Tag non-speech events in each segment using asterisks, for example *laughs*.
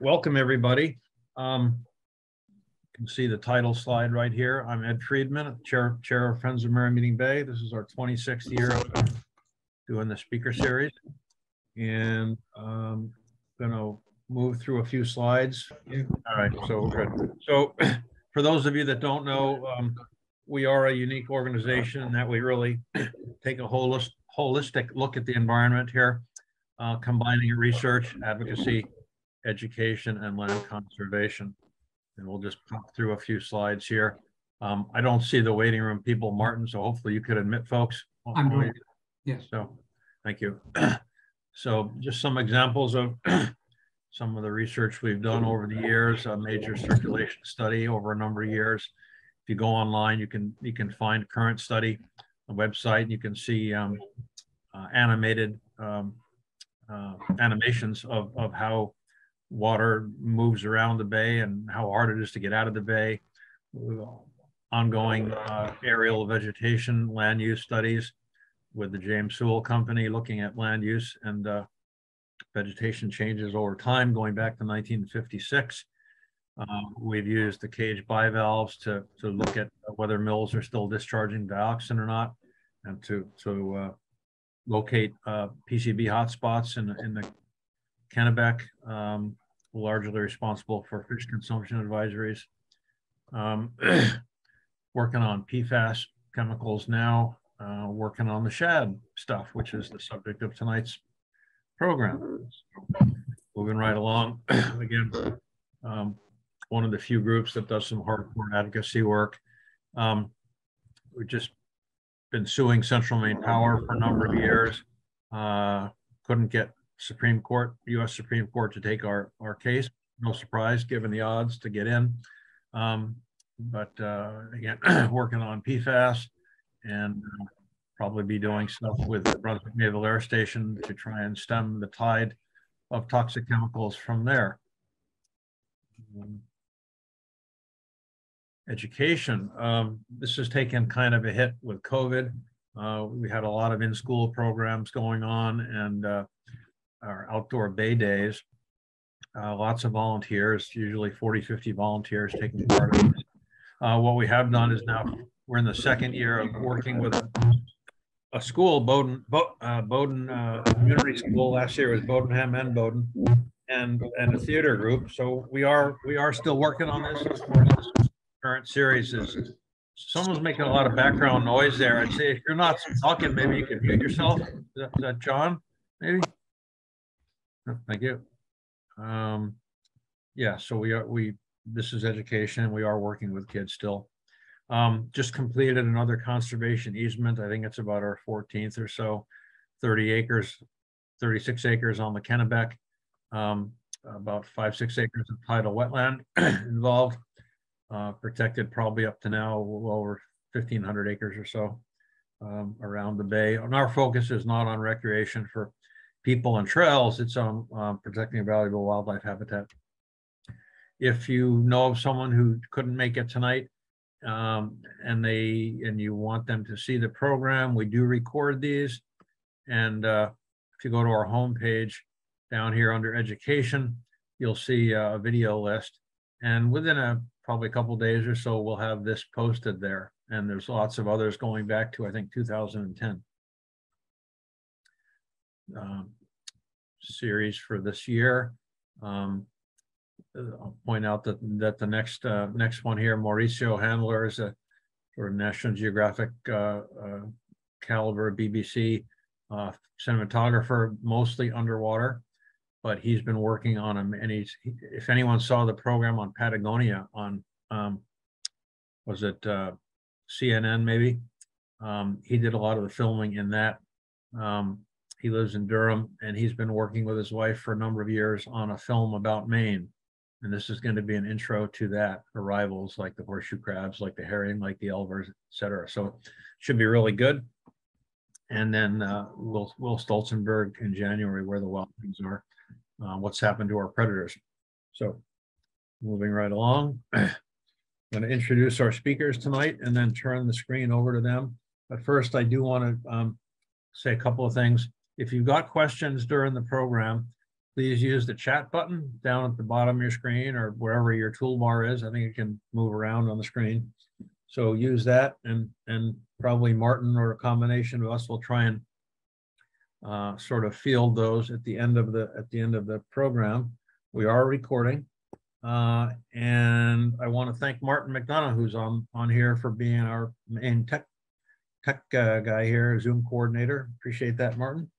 welcome everybody. Um, you can see the title slide right here. I'm Ed Friedman, Chair, Chair of Friends of Merrymeeting Bay. This is our 26th year doing the speaker series. And um, gonna move through a few slides. All right, so good. So *clears throat* for those of you that don't know, um, we are a unique organization in that we really *clears throat* take a holistic, holistic look at the environment here, uh, combining research, advocacy, education, and land conservation. And we'll just pop through a few slides here. Um, I don't see the waiting room people, Martin, so hopefully you could admit folks. I'm doing it. Yes. So, thank you. *clears throat* So just some examples of *clears throat* some of the research we've done over the years, a major circulation study over a number of years. If you go online, you can you can find current study, website. You can see um, uh, animated um, uh, animations of, of how water moves around the bay and how hard it is to get out of the bay. Ongoing uh, aerial vegetation land use studies with the James Sewell Company looking at land use and uh, vegetation changes over time going back to 1956. Uh, we've used the cage bivalves to, to look at whether mills are still discharging dioxin or not and to, to uh, locate uh, PCB hotspots in, in the Kennebec, um, largely responsible for fish consumption advisories. Um, *clears throat* working on PFAS chemicals now, uh, working on the shad stuff, which is the subject of tonight's program. Moving right along, *clears throat* again, um, one of the few groups that does some hardcore advocacy work. Um, we've just been suing Central Maine Power for a number of years. Uh, couldn't get Supreme Court, U.S. Supreme Court to take our, our case. No surprise, given the odds to get in. Um, but uh, again, *clears throat* working on PFAS and uh, probably be doing stuff with the Brunswick Naval Air Station to try and stem the tide of toxic chemicals from there. Um, education. Um, this has taken kind of a hit with COVID. Uh, we had a lot of in-school programs going on and uh, our outdoor bay days. Uh, lots of volunteers, usually 40, 50 volunteers taking part it. Uh, what we have done is now we're in the second year of working with a, a school, Bowden, Bo, uh, Bowdoin uh, Community School. Last year was Bowdoinham and Bowden, and and a theater group. So we are we are still working on this. this current series is someone's making a lot of background noise there. I'd say if you're not talking, maybe you can mute yourself. Is that, is that John? Maybe. Thank you. Um, yeah. So we are we. This is education. We are working with kids still. Um, just completed another conservation easement. I think it's about our 14th or so, 30 acres, 36 acres on the Kennebec, um, about five, six acres of tidal wetland *clears throat* involved, uh, protected probably up to now well over 1500 acres or so um, around the bay. And our focus is not on recreation for people and trails, it's on um, protecting valuable wildlife habitat. If you know of someone who couldn't make it tonight, um, and they and you want them to see the program, we do record these. And uh, if you go to our homepage down here under education, you'll see a video list. And within a probably a couple days or so, we'll have this posted there. And there's lots of others going back to I think 2010. Um, series for this year. Um, I'll point out that that the next uh, next one here, Mauricio Handler is a sort of National Geographic uh, uh, caliber BBC uh, cinematographer, mostly underwater, but he's been working on them. And he's if anyone saw the program on Patagonia on um, was it uh, CNN maybe? Um, he did a lot of the filming in that. Um, he lives in Durham and he's been working with his wife for a number of years on a film about Maine and this is going to be an intro to that arrivals like the horseshoe crabs, like the herring, like the elvers, etc. So it should be really good. And then uh, Will, Will Stolzenberg in January, where the wild things are, uh, what's happened to our predators. So moving right along, I'm going to introduce our speakers tonight and then turn the screen over to them. But first, I do want to um, say a couple of things. If you've got questions during the program, please use the chat button down at the bottom of your screen or wherever your toolbar is. I think it can move around on the screen. So use that and, and probably Martin or a combination of us will try and uh, sort of field those at the end of the, at the end of the program. We are recording. Uh, and I want to thank Martin McDonough, who's on, on here for being our main tech, tech uh, guy here, Zoom coordinator. Appreciate that, Martin.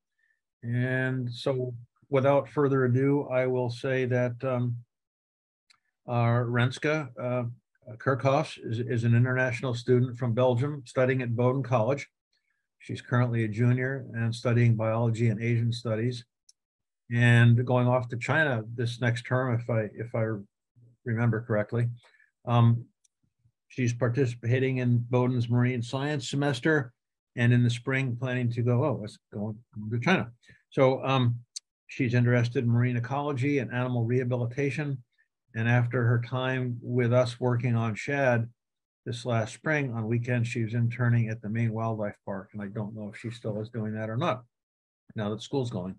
And so without further ado, I will say that um, our Renske uh, is, is an international student from Belgium studying at Bowdoin College. She's currently a junior and studying biology and Asian studies and going off to China this next term, if I if I remember correctly. Um, she's participating in Bowdoin's marine science semester and in the spring planning to go, oh, let's go to China. So um, she's interested in marine ecology and animal rehabilitation. And after her time with us working on shad this last spring, on weekends, she was interning at the Maine Wildlife Park. And I don't know if she still is doing that or not now that school's going.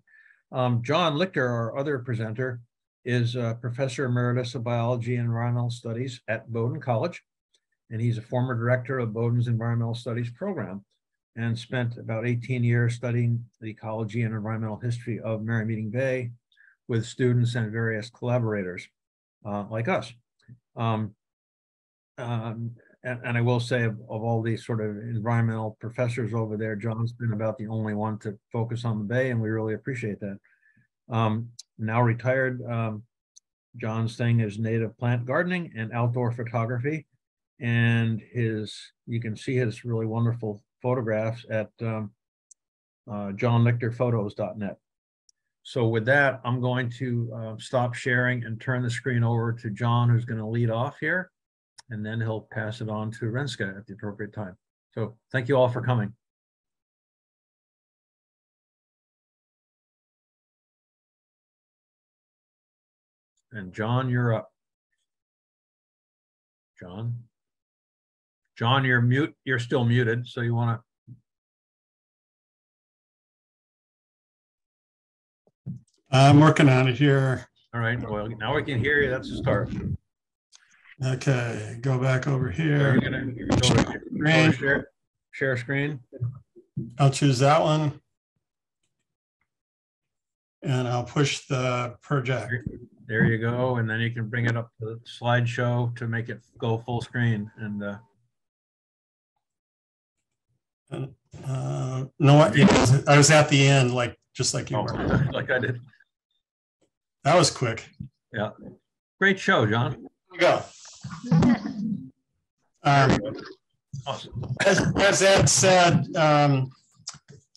Um, John Lichter, our other presenter, is a professor emeritus of biology and environmental studies at Bowdoin College. And he's a former director of Bowdoin's environmental studies program and spent about 18 years studying the ecology and environmental history of Merrymeeting Bay with students and various collaborators uh, like us. Um, um, and, and, I will say of, of, all these sort of environmental professors over there, John's been about the only one to focus on the Bay and we really appreciate that. Um, now retired, um, John's thing is native plant gardening and outdoor photography. And his, you can see his really wonderful photographs at um, uh, johnlichterphotos.net. So with that, I'm going to uh, stop sharing and turn the screen over to John, who's going to lead off here, and then he'll pass it on to Renske at the appropriate time. So thank you all for coming. And John, you're up. John. John, you're mute. You're still muted, so you want to. I'm working on it here. All right. Well, now we can hear you. That's a start. Okay, go back over here. You're gonna, you're go to, go share, share screen. I'll choose that one. And I'll push the project. There you go. And then you can bring it up to the slideshow to make it go full screen. And uh, uh, no, what? I was at the end, like just like you oh, were. *laughs* Like I did. That was quick. Yeah. Great show, John. Here we go. *laughs* Um, awesome. as, as Ed said, um,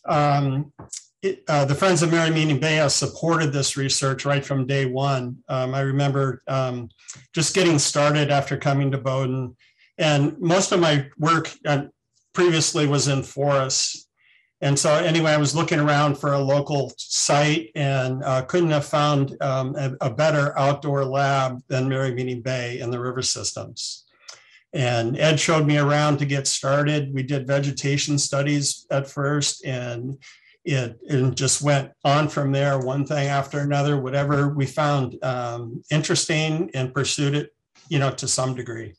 um, it, uh, the Friends of Merrymeeting Bay has supported this research right from day one. Um, I remember um, just getting started after coming to Bowdoin, and most of my work uh, previously was in forests. And so anyway, I was looking around for a local site and uh, couldn't have found um, a, a, better outdoor lab than Merrymeeting Bay and the river systems. And Ed showed me around to get started. We did vegetation studies at first and it, it just went on from there, one thing after another, whatever we found um, interesting and pursued it, you know, to some degree.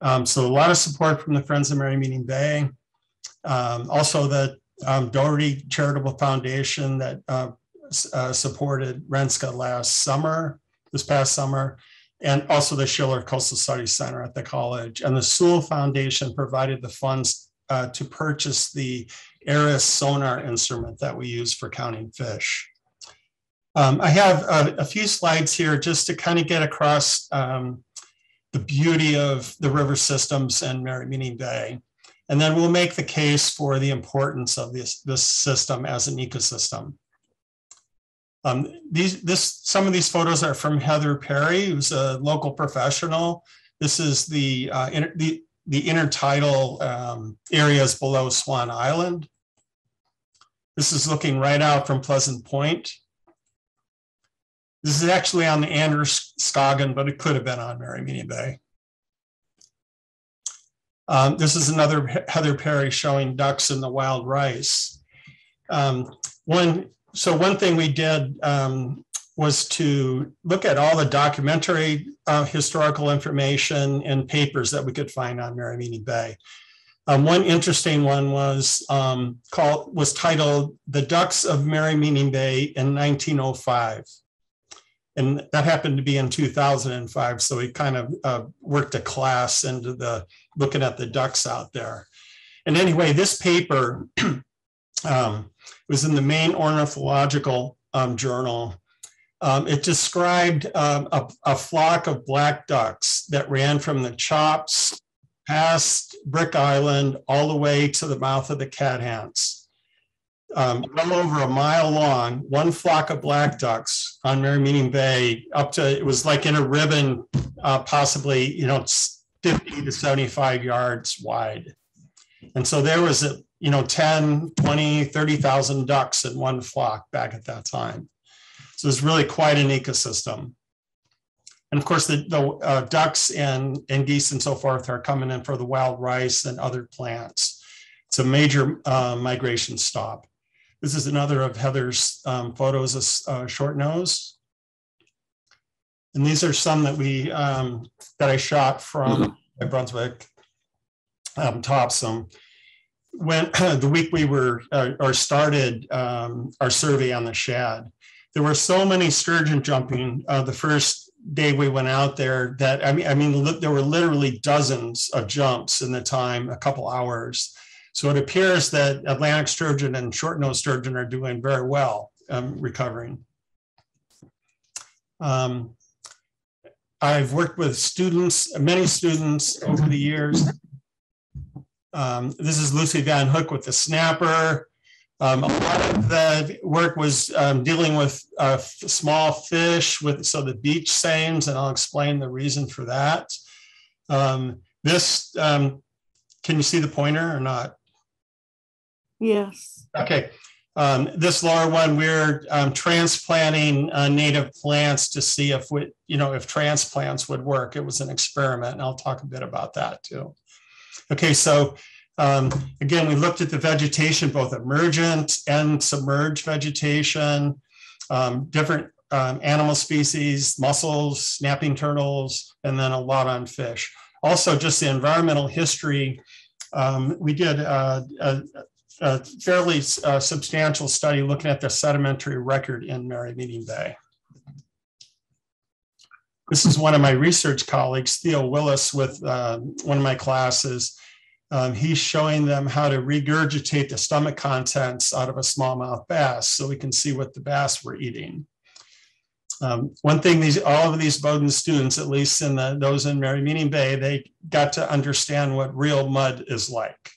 Um, so a lot of support from the Friends of Merrymeeting Bay. Um, also the um, Doherty Charitable Foundation that uh, uh, supported Renske last summer, this past summer, and also the Schiller Coastal Studies Center at the college. And the Sewell Foundation provided the funds uh, to purchase the ARIS sonar instrument that we use for counting fish. Um, I have a, a, few slides here just to kind of get across um, the beauty of the river systems and Merrymeeting Bay. And then we'll make the case for the importance of this, this system as an ecosystem. Um, these, this, some of these photos are from Heather Perry, who's a local professional. This is the, uh, inter, the, the intertidal um, areas below Swan Island. This is looking right out from Pleasant Point. This is actually on the Androscoggin, but it could have been on Merrymeeting Bay. Um, this is another Heather Perry showing ducks in the wild rice. Um, one so one thing we did um, was to look at all the documentary uh, historical information and papers that we could find on Merrymeeting Bay. Um, one interesting one was um, called was titled "The Ducks of Merrymeeting Bay in 1905," and that happened to be in 2005. So we kind of uh, worked a class into the looking at the ducks out there. And anyway, this paper *clears throat* um, was in the Maine Ornithological um, Journal. Um, it described um, a, a, flock of black ducks that ran from the chops past Brick Island all the way to the mouth of the Cathance. Um, well over a mile long, one flock of black ducks on Merrymeeting Bay, up to it was like in a ribbon, uh, possibly you know 50 to 75 yards wide. And so there was a you know 10, 20, 30,000 ducks in one flock back at that time. So it's really quite an ecosystem. And of course, the, the uh, ducks and, and geese and so forth are coming in for the wild rice and other plants. It's a major uh, migration stop. This is another of Heather's um, photos of uh, short nose. And these are some that we um, that I shot from mm-hmm. Brunswick um, Topsham. When *clears throat* the week we were uh, or started um, our survey on the shad, there were so many sturgeon jumping uh, the first day we went out there that I mean, I mean, there were literally dozens of jumps in the time, a couple hours. So it appears that Atlantic sturgeon and short-nosed sturgeon are doing very well um, recovering. Um, I've worked with students, many students over the years. Um, this is Lucy Van Hook with the snapper. Um, a lot of the work was um, dealing with uh, small fish with so the beach seines, and I'll explain the reason for that. Um, this, um, can you see the pointer or not? Yes. Okay. Um, this lower one, we're um, transplanting uh, native plants to see if we, you know, if transplants would work. It was an experiment, and I'll talk a bit about that too. Okay, so um, again, we looked at the vegetation, both emergent and submerged vegetation, um, different um, animal species, mussels, snapping turtles, and then a lot on fish. Also, just the environmental history. Um, we did a, a, a fairly uh, substantial study looking at the sedimentary record in Merrymeeting Bay. This is one of my research colleagues, Theo Willis, with uh, one of my classes um, he's showing them how to regurgitate the stomach contents out of a smallmouth bass so we can see what the bass were eating. Um, one thing these all of these Bowdoin students, at least in the, those in Mary Merrymeeting Bay, they got to understand what real mud is like.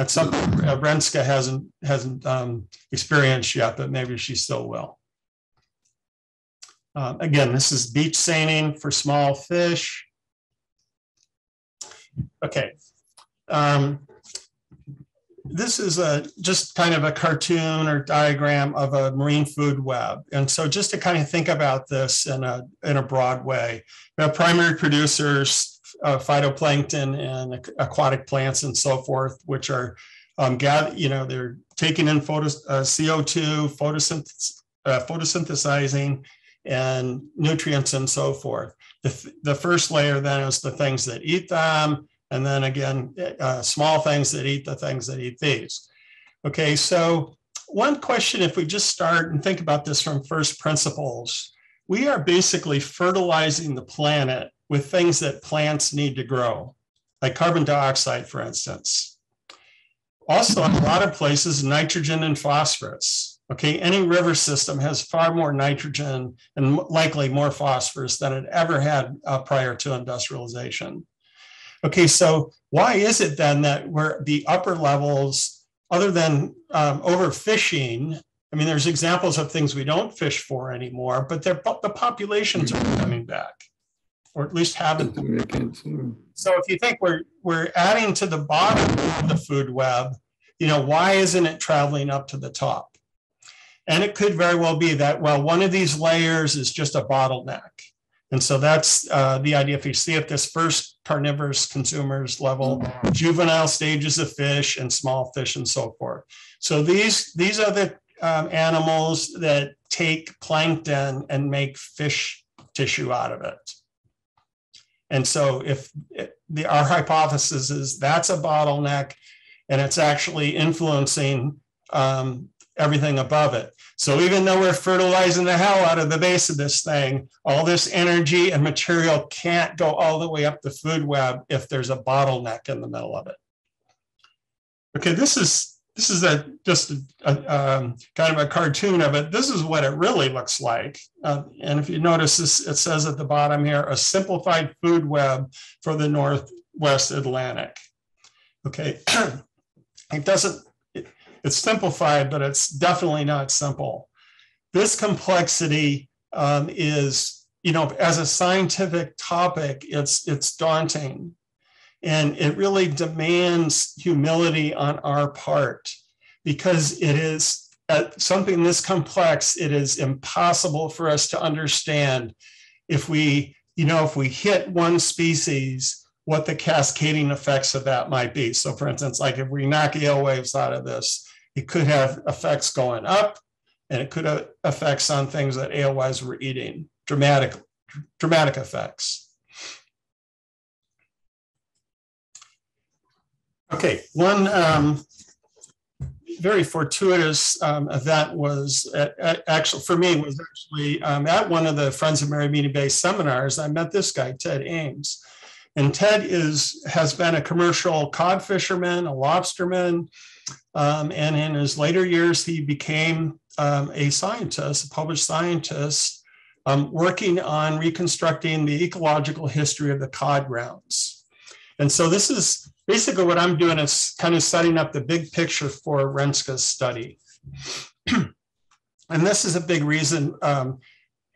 That's something uh, Renske hasn't hasn't um, experienced yet, but maybe she still will. Um, again, this is beach seining for small fish. Okay. Um, this is a just kind of a cartoon or diagram of a marine food web. And so just to kind of think about this in a, in a broad way, have primary producers, uh, phytoplankton and aquatic plants and so forth, which are um, gather, you know, they're taking in photo, uh, CO2, photosynth uh, photosynthesizing and nutrients and so forth. The, the first layer then is the things that eat them. And then again, uh, small things that eat the things that eat these. Okay, so one question, if we just start and think about this from first principles, we are basically fertilizing the planet with things that plants need to grow, like carbon dioxide, for instance. Also, in a lot of places, nitrogen and phosphorus. Okay, any river system has far more nitrogen and likely more phosphorus than it ever had uh, prior to industrialization. Okay, so why is it then that we're the upper levels, other than um, overfishing? I mean, there's examples of things we don't fish for anymore, but the populations are coming back, or at least haven't. So if you think we're we're adding to the bottom of the food web, you know, why isn't it traveling up to the top? And it could very well be that, well, one of these layers is just a bottleneck. And so that's uh, the idea. If you see at this first carnivorous consumers level, juvenile stages of fish and small fish and so forth. So these, these are the um, animals that take plankton and make fish tissue out of it. And so if the, our hypothesis is that's a bottleneck and it's actually influencing um, everything above it. So even though we're fertilizing the hell out of the base of this thing, all this energy and material can't go all the way up the food web if there's a bottleneck in the middle of it. Okay, this is this is a just a, a um, kind of a cartoon of it. This is what it really looks like. Uh, and if you notice this, it says at the bottom here, a simplified food web for the Northwest Atlantic. Okay, *clears throat* it doesn't, it, it's simplified, but it's definitely not simple. This complexity um, is, you know, as a scientific topic, it's, it's daunting. And it really demands humility on our part because it is uh, something this complex, it is impossible for us to understand if we, you know, if we hit one species, what the cascading effects of that might be. So for instance, like if we knock alewives out of this, it could have effects going up and it could have effects on things that alewives were eating, dramatic, dramatic effects. Okay, one um, very fortuitous um, event was at, at, actually for me was actually um, at one of the Friends of Merrymeeting Bay seminars. I met this guy, Ted Ames, and Ted is has been a commercial cod fisherman, a lobsterman, um, and in his later years he became um, a scientist, a published scientist, um, working on reconstructing the ecological history of the cod grounds. And so this is basically what I'm doing is kind of setting up the big picture for Renske's study. *clears throat* and this is a big reason. Um,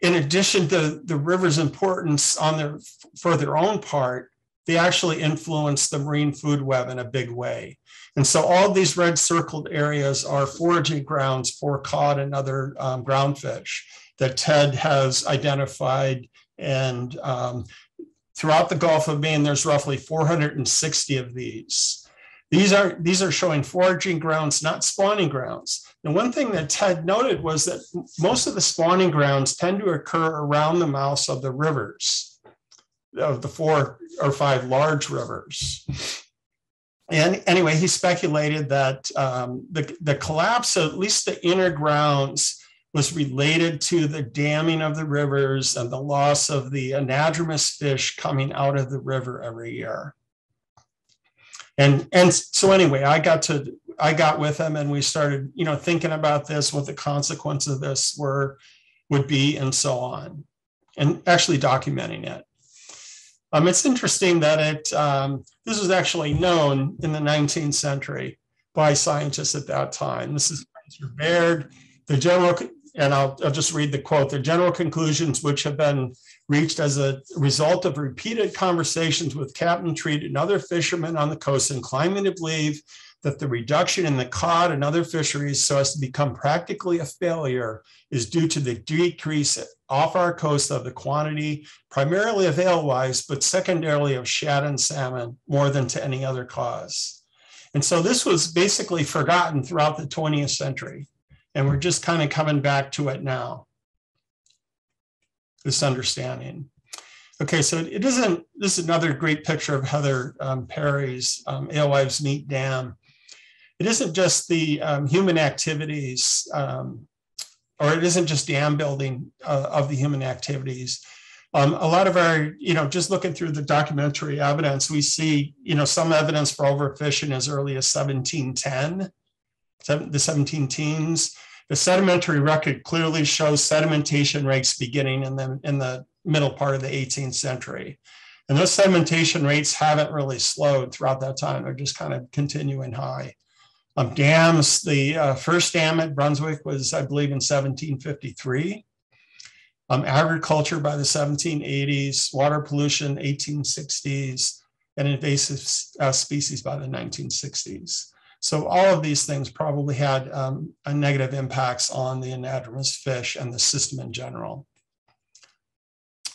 in addition to the river's importance on their for their own part, they actually influence the marine food web in a big way. And so all these red circled areas are foraging grounds for cod and other um, groundfish that Ted has identified and um, Throughout the Gulf of Maine, there's roughly 460 of these. These are, these are showing foraging grounds, not spawning grounds. And one thing that Ted noted was that most of the spawning grounds tend to occur around the mouths of the rivers, of the four or five large rivers. And anyway, he speculated that um, the, the collapse of at least the inner grounds was related to the damming of the rivers and the loss of the anadromous fish coming out of the river every year. And, and so anyway, I got to, I got with him and we started, you know, thinking about this, what the consequences of this were, would be and so on, and actually documenting it. Um, it's interesting that it, um, this was actually known in the 19th century by scientists at that time. This is Baird, the general and I'll, I'll just read the quote. The general conclusions which have been reached as a result of repeated conversations with Captain Treat and other fishermen on the coast incline to believe that the reduction in the cod and other fisheries so as to become practically a failure is due to the decrease off our coast of the quantity, primarily of alewives, but secondarily of shad and salmon more than to any other cause. And so this was basically forgotten throughout the 20th century. And we're just kind of coming back to it now. This understanding. Okay, so it isn't, this is another great picture of Heather um, Perry's um, Alewives Neat Dam. It isn't just the um, human activities, um, or it isn't just dam building uh, of the human activities. Um, a lot of our, you know, just looking through the documentary evidence, we see, you know, some evidence for overfishing as early as 1710 the 17 teens. The sedimentary record clearly shows sedimentation rates beginning in the, in the middle part of the 18th century. And those sedimentation rates haven't really slowed throughout that time. They're just kind of continuing high. Um, dams, the uh, first dam at Brunswick was, I believe, in 1753. Um, agriculture by the 1780s, water pollution 1860s, and invasive uh, species by the 1960s. So all of these things probably had um, negative impacts on the anadromous fish and the system in general.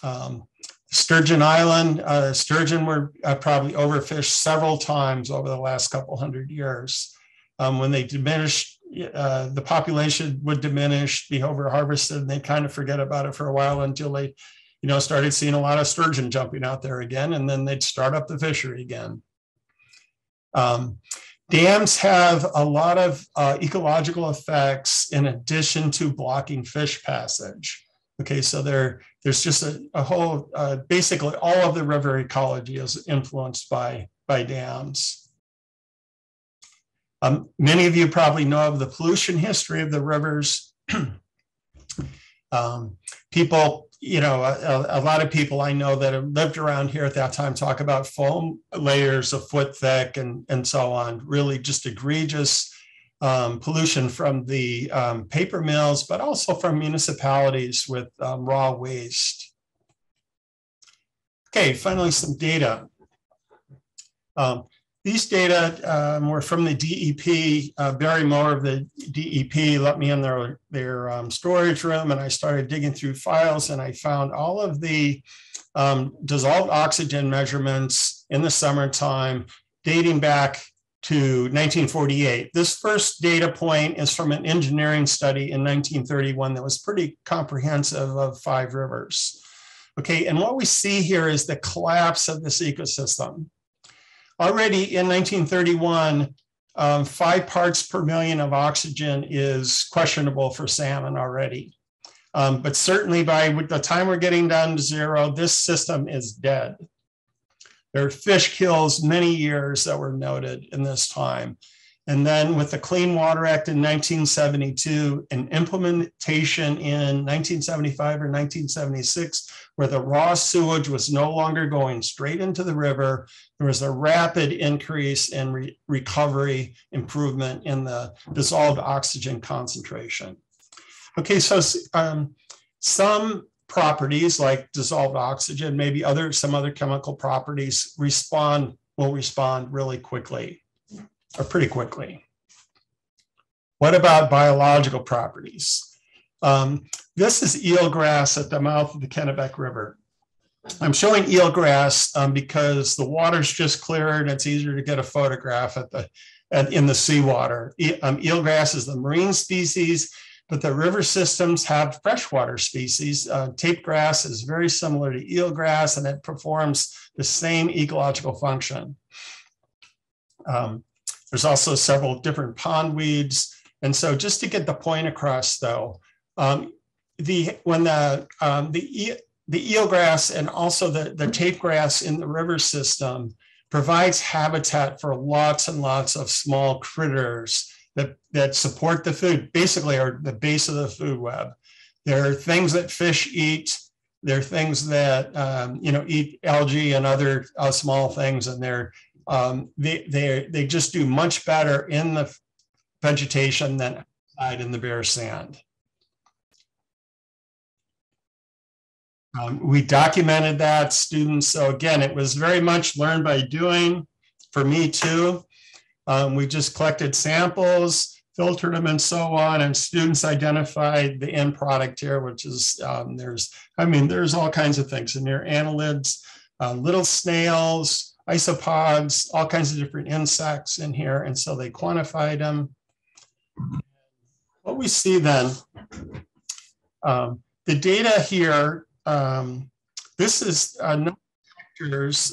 Um, Sturgeon Island, uh, sturgeon were uh, probably overfished several times over the last couple hundred years. Um, when they diminished uh, the population would diminish, be overharvested, and they kind of forget about it for a while until they, you know, started seeing a lot of sturgeon jumping out there again, and then they'd start up the fishery again. Um, dams have a lot of uh, ecological effects in addition to blocking fish passage. Okay, so there, there's just a, a whole, uh, basically all of the river ecology is influenced by, by dams. Um, many of you probably know of the pollution history of the rivers. *clears throat* um, people, you know, a, a, lot of people I know that have lived around here at that time talk about foam layers a foot thick and, and so on, really just egregious um, pollution from the um, paper mills, but also from municipalities with um, raw waste. Okay, finally, some data. Um, these data um, were from the DEP. Uh, Barry Moore of the DEP let me in their, their um, storage room and I started digging through files and I found all of the dissolved oxygen measurements in the summertime dating back to 1948. This first data point is from an engineering study in 1931 that was pretty comprehensive of five rivers. Okay, and what we see here is the collapse of this ecosystem. Already in 1931, um, five parts per million of oxygen is questionable for salmon already. Um, but certainly by the time we're getting down to zero, this system is dead. There are fish kills many years that were noted in this time. And then with the Clean Water Act in 1972 and implementation in 1975 or 1976, where the raw sewage was no longer going straight into the river, there was a rapid increase in re recovery improvement in the dissolved oxygen concentration. Okay, so um, some properties like dissolved oxygen, maybe other some other chemical properties respond will respond really quickly or pretty quickly. What about biological properties? Um, this is eelgrass at the mouth of the Kennebec River. I'm showing eelgrass um, because the water's just cleared and it's easier to get a photograph at the at, in the seawater. E um, eelgrass is the marine species but the river systems have freshwater species. Uh, tape grass is very similar to eelgrass and it performs the same ecological function. Um, there's also several different pond weeds. And so just to get the point across though, um, the when the um, the the eelgrass and also the, the tape grass in the river system provides habitat for lots and lots of small critters that, that support the food, basically are the base of the food web. There are things that fish eat. There are things that um, you know eat algae and other uh, small things, and they're um, they they they just do much better in the vegetation than outside in the bare sand. Um, we documented that students. So again, it was very much learned by doing for me too. Um, we just collected samples, filtered them and so on, and students identified the end product here, which is um, there's, I mean, there's all kinds of things in there, annelids, uh, little snails, isopods, all kinds of different insects in here. And so they quantified them. What we see then, um, the data here, um, this is uh,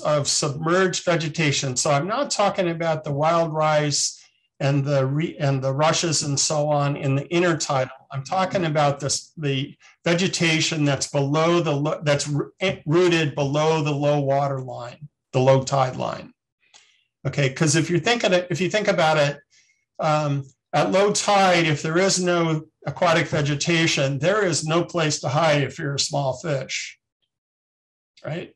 of submerged vegetation. So I'm not talking about the wild rice and the re, and the rushes and so on in the intertidal. I'm talking about this the vegetation that's below the that's eh, rooted below the low water line, the low tide line. Okay, because if you're thinking it, if you think about it, um, at low tide, if there is no aquatic vegetation, there is no place to hide if you're a small fish, right?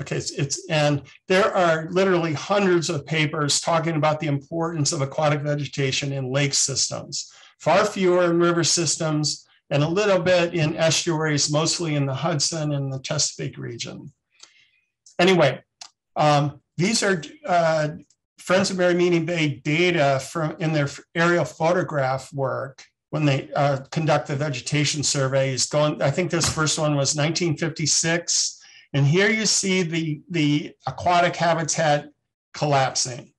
Okay, it's, it's, and there are literally hundreds of papers talking about the importance of aquatic vegetation in lake systems, far fewer in river systems, and a little bit in estuaries, mostly in the Hudson and the Chesapeake region. Anyway, um, these are uh, Friends of Merrymeeting Bay data from in their aerial photograph work when they uh, conduct the vegetation surveys. Going, I think this first one was 1956 and here you see the, the aquatic habitat collapsing.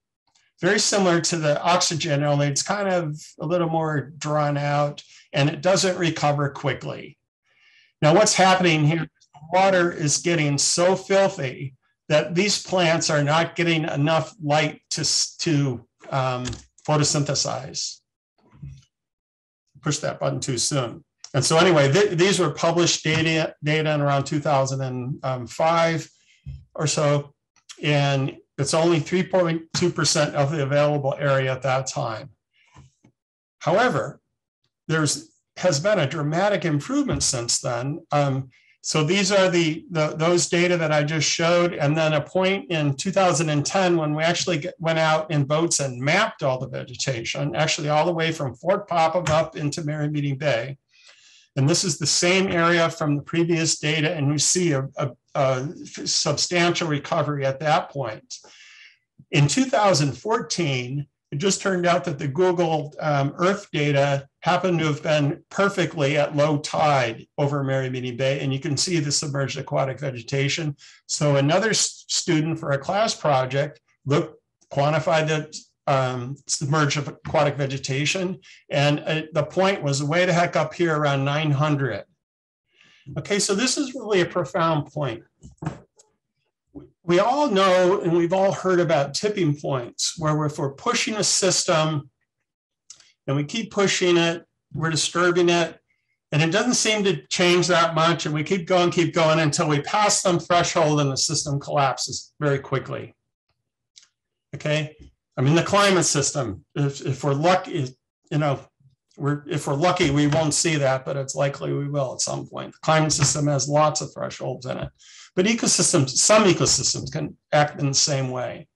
very similar to the oxygen, only it's kind of a little more drawn out and it doesn't recover quickly. Now, what's happening here? Water is getting so filthy that these plants are not getting enough light to, to um, photosynthesize. Push that button too soon. And so anyway, th these were published data, data in around 2005 or so. And it's only 3.2% of the available area at that time. However, there's has been a dramatic improvement since then. Um, so these are the, the, those data that I just showed, and then a point in 2010 when we actually get, went out in boats and mapped all the vegetation, actually all the way from Fort Popham up into Merrymeeting Bay. And this is the same area from the previous data, and we see a, a, a substantial recovery at that point. In 2014, it just turned out that the Google um, Earth data happened to have been perfectly at low tide over Merrymeeting Bay, and you can see the submerged aquatic vegetation. So another student for a class project looked, quantified the um, submerged aquatic vegetation, and uh, the point was way the heck up here around 900. Okay, so this is really a profound point we all know and we've all heard about tipping points where if we're pushing a system and we keep pushing it, we're disturbing it, and it doesn't seem to change that much. And we keep going, keep going until we pass some threshold and the system collapses very quickly. Okay. I mean, the climate system, if, if we're lucky, you know, we're, if we're lucky, we won't see that, but it's likely we will at some point. The climate system has lots of thresholds in it. But ecosystems, some ecosystems can act in the same way.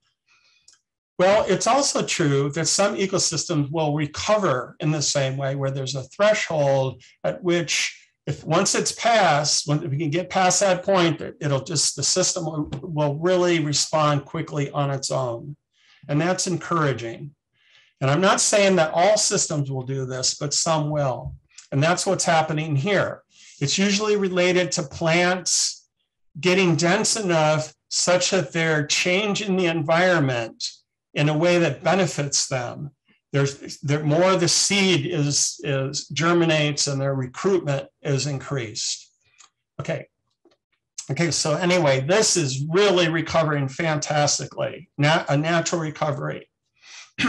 Well, it's also true that some ecosystems will recover in the same way, where there's a threshold at which, if once it's passed, when we can get past that point, it'll just the system will, will really respond quickly on its own, and that's encouraging. And I'm not saying that all systems will do this, but some will, and that's what's happening here. It's usually related to plants getting dense enough such that they're changing the environment in a way that benefits them. There's there, more the seed is, is germinates and their recruitment is increased. Okay. Okay, so anyway, this is really recovering fantastically, a natural recovery. *clears throat*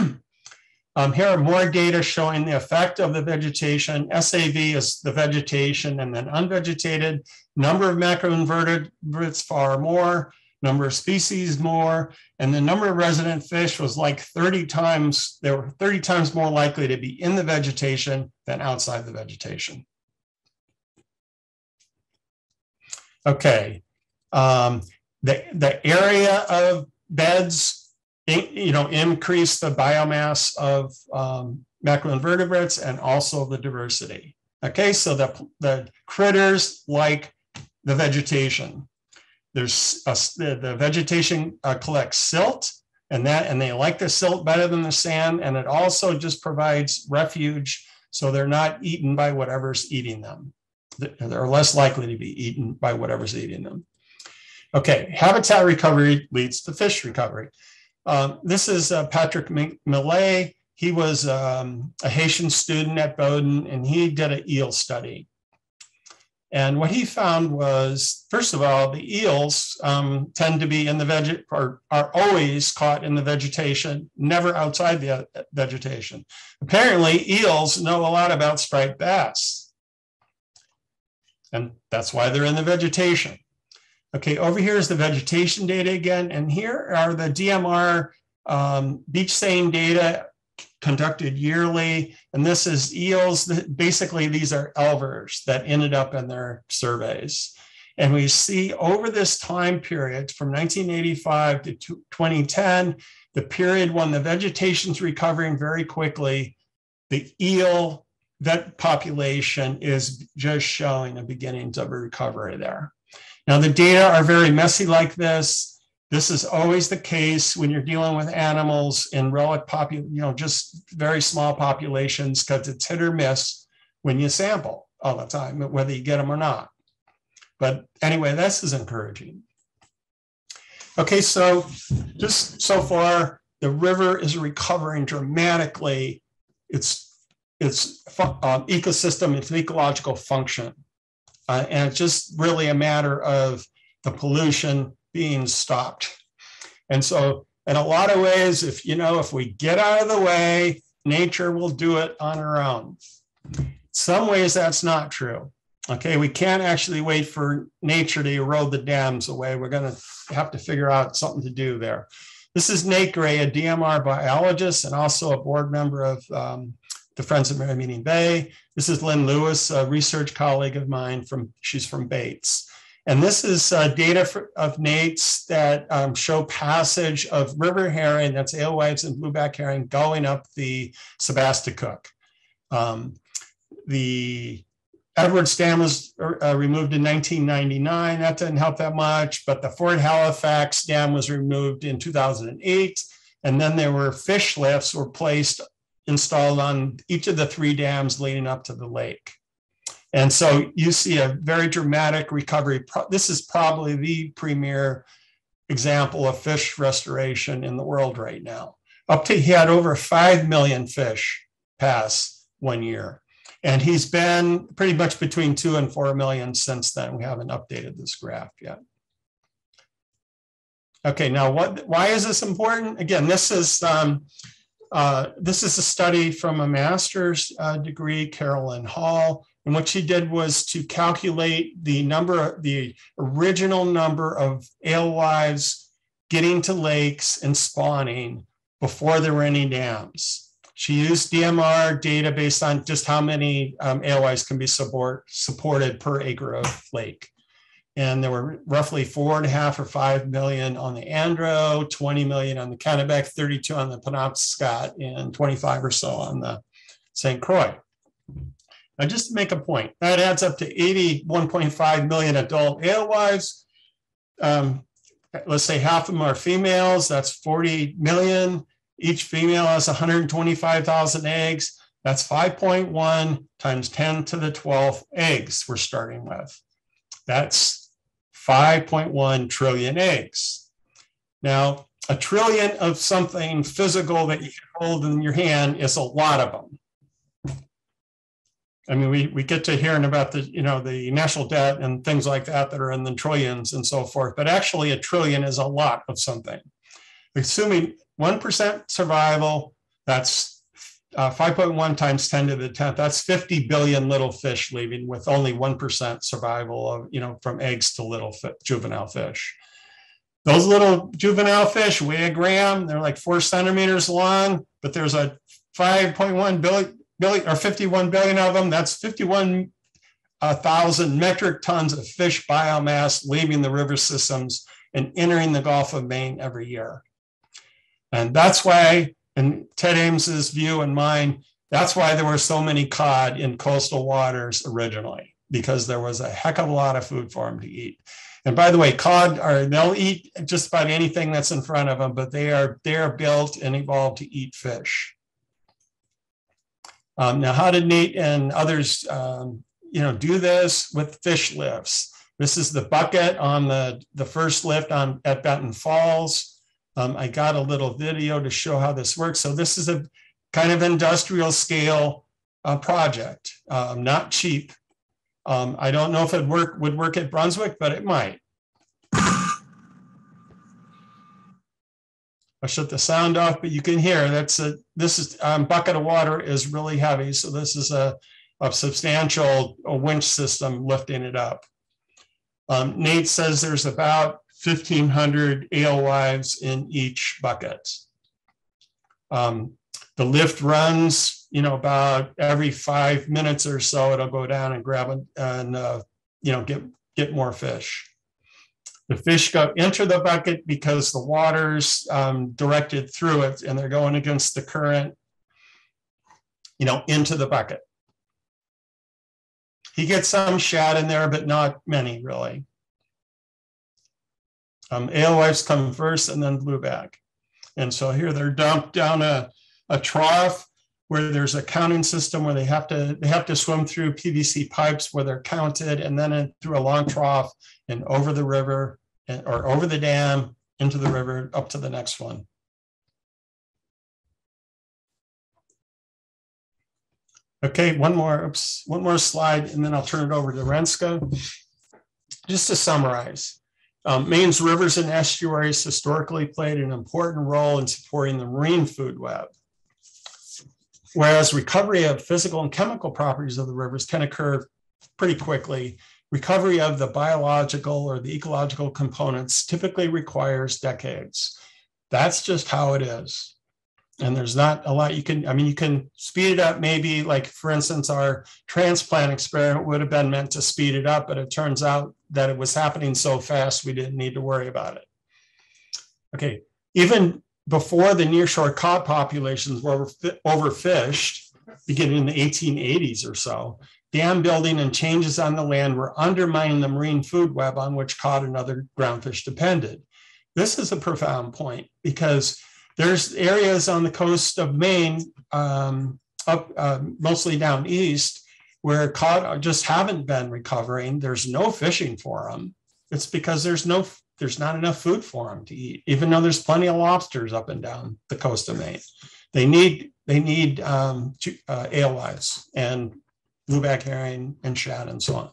Um, here are more data showing the effect of the vegetation. SAV is the vegetation and then unvegetated. Number of macroinvertebrates far more, number of species more, and the number of resident fish was like 30 times, they were 30 times more likely to be in the vegetation than outside the vegetation. Okay, um, the, the area of beds you know, increase the biomass of um, macroinvertebrates and also the diversity. Okay, so the, the critters like the vegetation. There's a, the, the vegetation uh, collects silt and that, and they like the silt better than the sand. And it also just provides refuge so they're not eaten by whatever's eating them. They're less likely to be eaten by whatever's eating them. Okay, habitat recovery leads to fish recovery. Um, this is uh, Patrick Millet. He was um, a Haitian student at Bowdoin and he did an eel study. And what he found was, first of all, the eels um, tend to be in the veg or are always caught in the vegetation, never outside the uh, vegetation. Apparently, eels know a lot about striped bass. And that's why they're in the vegetation. Okay, over here is the vegetation data again, and here are the DMR um, beach seine data conducted yearly. And this is eels. Basically, these are elvers that ended up in their surveys. And we see over this time period from 1985 to 2010, the period when the vegetation's recovering very quickly, the eel that population is just showing the beginnings of a recovery there. Now, the data are very messy like this. This is always the case when you're dealing with animals in relic popul, you know, just very small populations because it's hit or miss when you sample all the time, whether you get them or not. But anyway, this is encouraging. Okay, so just so far, the river is recovering dramatically its its um, ecosystem, its ecological function, uh, and it's just really a matter of the pollution being stopped. And so, in a lot of ways, if you know, if we get out of the way, nature will do it on her own. Some ways that's not true. Okay, we can't actually wait for nature to erode the dams away. We're going to have to figure out something to do there. This is Nate Gray, a DMR biologist and also a board member of um, the Friends of Merrymeeting Bay. This is Lynn Lewis, a research colleague of mine from, she's from Bates. And this is uh, data for, of Nate's that um, show passage of river herring, that's alewives and blueback herring, going up the Sebasticook. Um, the Edwards Dam was uh, removed in 1999. That didn't help that much, but the Fort Halifax Dam was removed in 2008. And then there were fish lifts were placed, installed on each of the three dams leading up to the lake. And so you see a very dramatic recovery. This is probably the premier example of fish restoration in the world right now. Up to he had over 5 million fish pass one year. And he's been pretty much between two and four million since then. We haven't updated this graph yet. Okay, now what? Why is this important? Again, this is um, uh, this is a study from a master's uh, degree, Carolyn Hall, and what she did was to calculate the number, the original number of alewives getting to lakes and spawning before there were any dams. She used DMR data based on just how many um, alewives can be support, supported per acre of lake. And there were roughly four and a half or five million on the Andro, 20 million on the Kennebec, 32 on the Penobscot, and 25 or so on the St. Croix. Now, just to make a point, that adds up to 81.5 million adult alewives. Um, let's say half of them are females, that's 40 million. Each female has 125,000 eggs. That's 5.1 times 10 to the 12th eggs we're starting with. That's 5.1 trillion eggs. Now, a trillion of something physical that you hold in your hand is a lot of them. I mean, we, we get to hearing about the, you know, the national debt and things like that that are in the trillions and so forth, but actually a trillion is a lot of something. Assuming 1% survival, that's uh, 5.1 times 10 to the 10th. That's 50 billion little fish leaving with only 1% survival of, you know, from eggs to little fi juvenile fish. Those little juvenile fish weigh a gram. They're like four centimeters long, but there's a 5.1 billion, billion or 51 billion of them. That's 51,000 uh, metric tons of fish biomass leaving the river systems and entering the Gulf of Maine every year. And that's why, in Ted Ames's view and mine, that's why there were so many cod in coastal waters originally, because there was a heck of a lot of food for them to eat. And by the way, cod are they'll eat just about anything that's in front of them, but they are they are built and evolved to eat fish. Um, now, how did Nate and others, um, you know, do this with fish lifts? This is the bucket on the the first lift on at Benton Falls. Um, I got a little video to show how this works. So this is a kind of industrial scale uh, project, um, not cheap. Um, I don't know if it work would work at Brunswick, but it might. I shut the sound off, but you can hear that's a this is um, bucket of water is really heavy, so this is a, a substantial a winch system lifting it up. Um, Nate says there's about 1,500 alewives in each bucket. Um, the lift runs, you know, about every five minutes or so, it'll go down and grab it and, uh, you know, get, get more fish. The fish go into the bucket because the water's um, directed through it and they're going against the current, you know, into the bucket. He gets some shad in there, but not many really. Um, alewives come first and then blueback. And so here they're dumped down a, a trough where there's a counting system where they have to they have to swim through PVC pipes where they're counted and then in, through a long trough and over the river or over the dam into the river up to the next one. Okay, one more, oops, one more slide, and then I'll turn it over to Renske. Just to summarize, um, Maine's rivers and estuaries historically played an important role in supporting the marine food web. Whereas recovery of physical and chemical properties of the rivers can occur pretty quickly, recovery of the biological or the ecological components typically requires decades. That's just how it is and there's not a lot you can i mean you can speed it up maybe like for instance our transplant experiment would have been meant to speed it up but it turns out that it was happening so fast we didn't need to worry about it okay even before the nearshore cod populations were overfished beginning in the 1880s or so dam building and changes on the land were undermining the marine food web on which cod and other groundfish depended this is a profound point because there's areas on the coast of Maine, um, up uh, mostly down east, where cod just haven't been recovering. There's no fishing for them. It's because there's no there's not enough food for them to eat, even though there's plenty of lobsters up and down the coast of Maine. They need they need um, uh, alewives and blueback herring and shad and so on.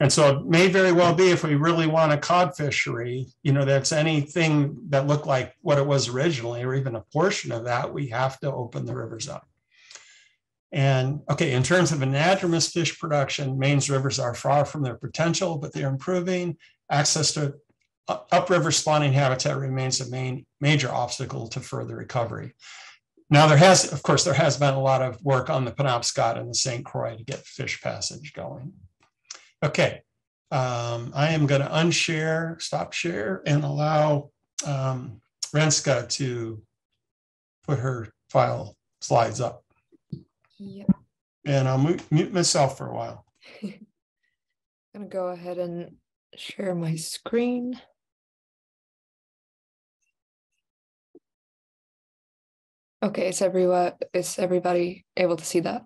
And so it may very well be if we really want a cod fishery, you know, that's anything that looked like what it was originally, or even a portion of that, we have to open the rivers up. And okay, in terms of anadromous fish production, Maine's rivers are far from their potential, but they're improving. Access to upriver spawning habitat remains a main major obstacle to further recovery. Now there has, of course, there has been a lot of work on the Penobscot and the St. Croix to get fish passage going. Okay, um, I am going to unshare, stop share, and allow um, Renske to put her file slides up. Yeah. And I'll mute, mute myself for a while. I'm *laughs* gonna go ahead and share my screen. Okay, is everyone is everybody able to see that?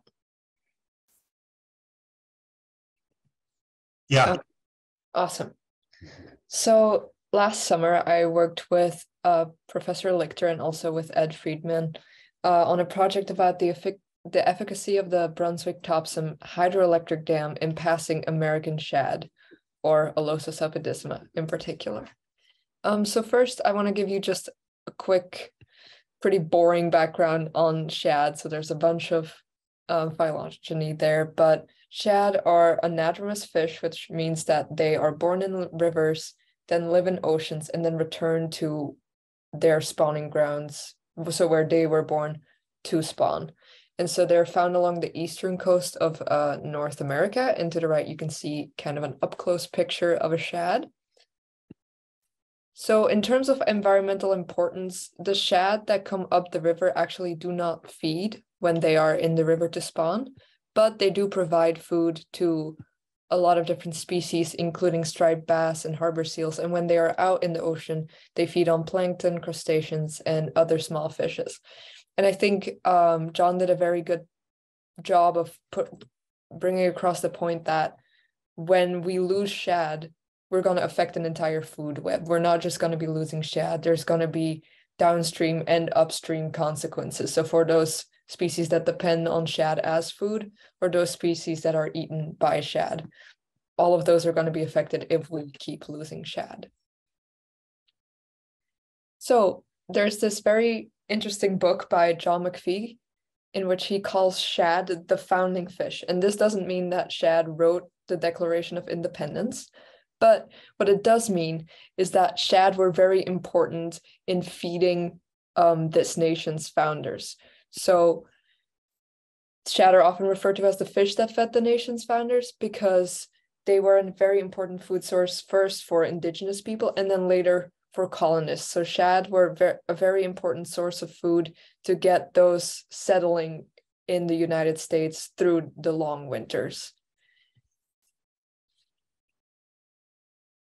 Yeah. Awesome. So last summer, I worked with uh, Professor Lichter and also with Ed Friedman uh, on a project about the, effic- the efficacy of the Brunswick Topsham hydroelectric dam in passing American shad, or Alosa sapidissima in particular. Um, so first, I want to give you just a quick, pretty boring background on shad. So there's a bunch of um, phylogeny there, but Shad are anadromous fish, which means that they are born in rivers, then live in oceans, and then return to their spawning grounds, so where they were born to spawn. And so they're found along the eastern coast of uh, North America. And to the right, you can see kind of an up close picture of a shad. So, in terms of environmental importance, the shad that come up the river actually do not feed when they are in the river to spawn but they do provide food to a lot of different species, including striped bass and harbor seals. And when they are out in the ocean, they feed on plankton, crustaceans, and other small fishes. And I think um, John did a very good job of put, bringing across the point that when we lose shad, we're going to affect an entire food web. We're not just going to be losing shad. There's going to be downstream and upstream consequences. So for those species that depend on shad as food or those species that are eaten by shad. All of those are going to be affected if we keep losing shad. So there's this very interesting book by John McPhee in which he calls shad the founding fish. And this doesn't mean that shad wrote the Declaration of Independence, but what it does mean is that shad were very important in feeding um, this nation's founders. So shad are often referred to as the fish that fed the nation's founders because they were a very important food source first for indigenous people and then later for colonists. So shad were a very important source of food to get those settling in the United States through the long winters.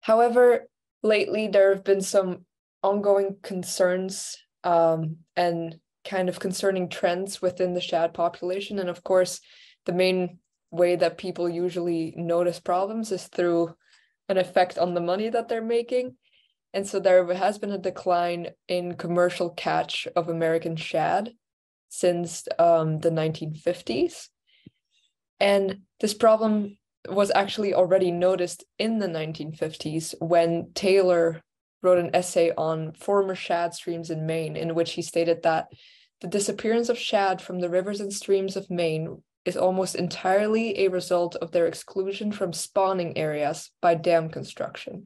However, lately there have been some ongoing concerns um, and kind of concerning trends within the shad population. And of course, the main way that people usually notice problems is through an effect on the money that they're making. And so there has been a decline in commercial catch of American shad since um, the 1950s. And this problem was actually already noticed in the 1950s when Taylor wrote an essay on former shad streams in Maine, in which he stated that the disappearance of shad from the rivers and streams of Maine is almost entirely a result of their exclusion from spawning areas by dam construction.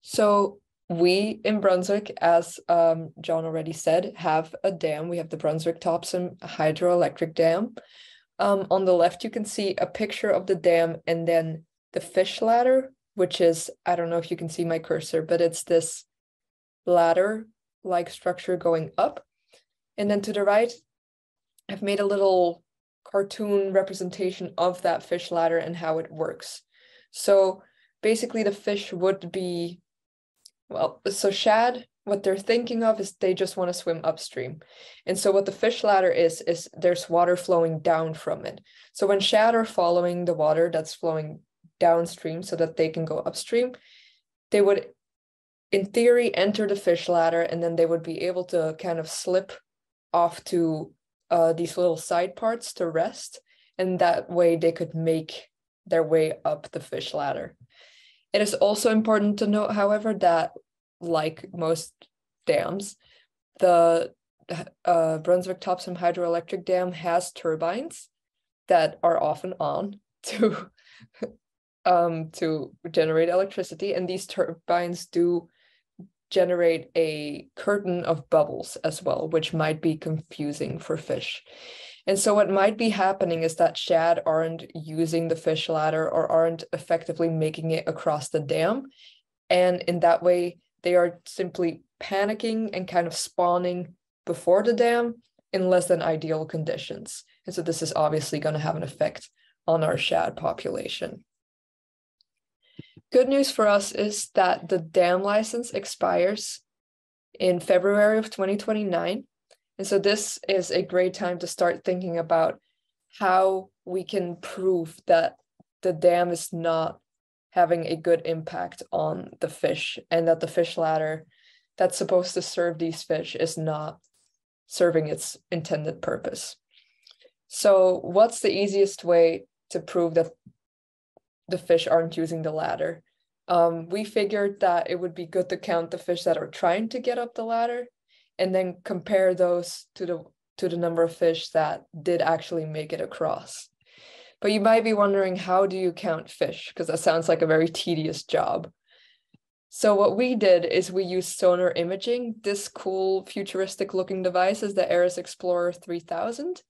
So we in Brunswick, as um, John already said, have a dam. We have the Brunswick Topsham Hydroelectric Dam. Um, on the left, you can see a picture of the dam and then the fish ladder, which is, I don't know if you can see my cursor, but it's this ladder like structure going up. And then to the right, I've made a little cartoon representation of that fish ladder and how it works. So basically the fish would be, well, so shad, what they're thinking of is they just want to swim upstream. And so what the fish ladder is, is there's water flowing down from it. So when shad are following the water that's flowing downstream so that they can go upstream, they would in theory enter the fish ladder and then they would be able to kind of slip off to uh, these little side parts to rest, and that way they could make their way up the fish ladder. It is also important to note, however, that like most dams, the uh, Brunswick Topsham Hydroelectric Dam has turbines that are often on *laughs* to um, to generate electricity, and these turbines do generate a curtain of bubbles as well, which might be confusing for fish. And so what might be happening is that shad aren't using the fish ladder or aren't effectively making it across the dam. And in that way, they are simply panicking and kind of spawning before the dam in less than ideal conditions. And so this is obviously going to have an effect on our shad population. Good news for us is that the dam license expires in February of 2029. And so this is a great time to start thinking about how we can prove that the dam is not having a good impact on the fish and that the fish ladder that's supposed to serve these fish is not serving its intended purpose. So what's the easiest way to prove that the fish aren't using the ladder. Um, we figured that it would be good to count the fish that are trying to get up the ladder and then compare those to the to the number of fish that did actually make it across. But you might be wondering how do you count fish because that sounds like a very tedious job. So what we did is we used sonar imaging. This cool futuristic looking device is the ARIS Explorer 3000.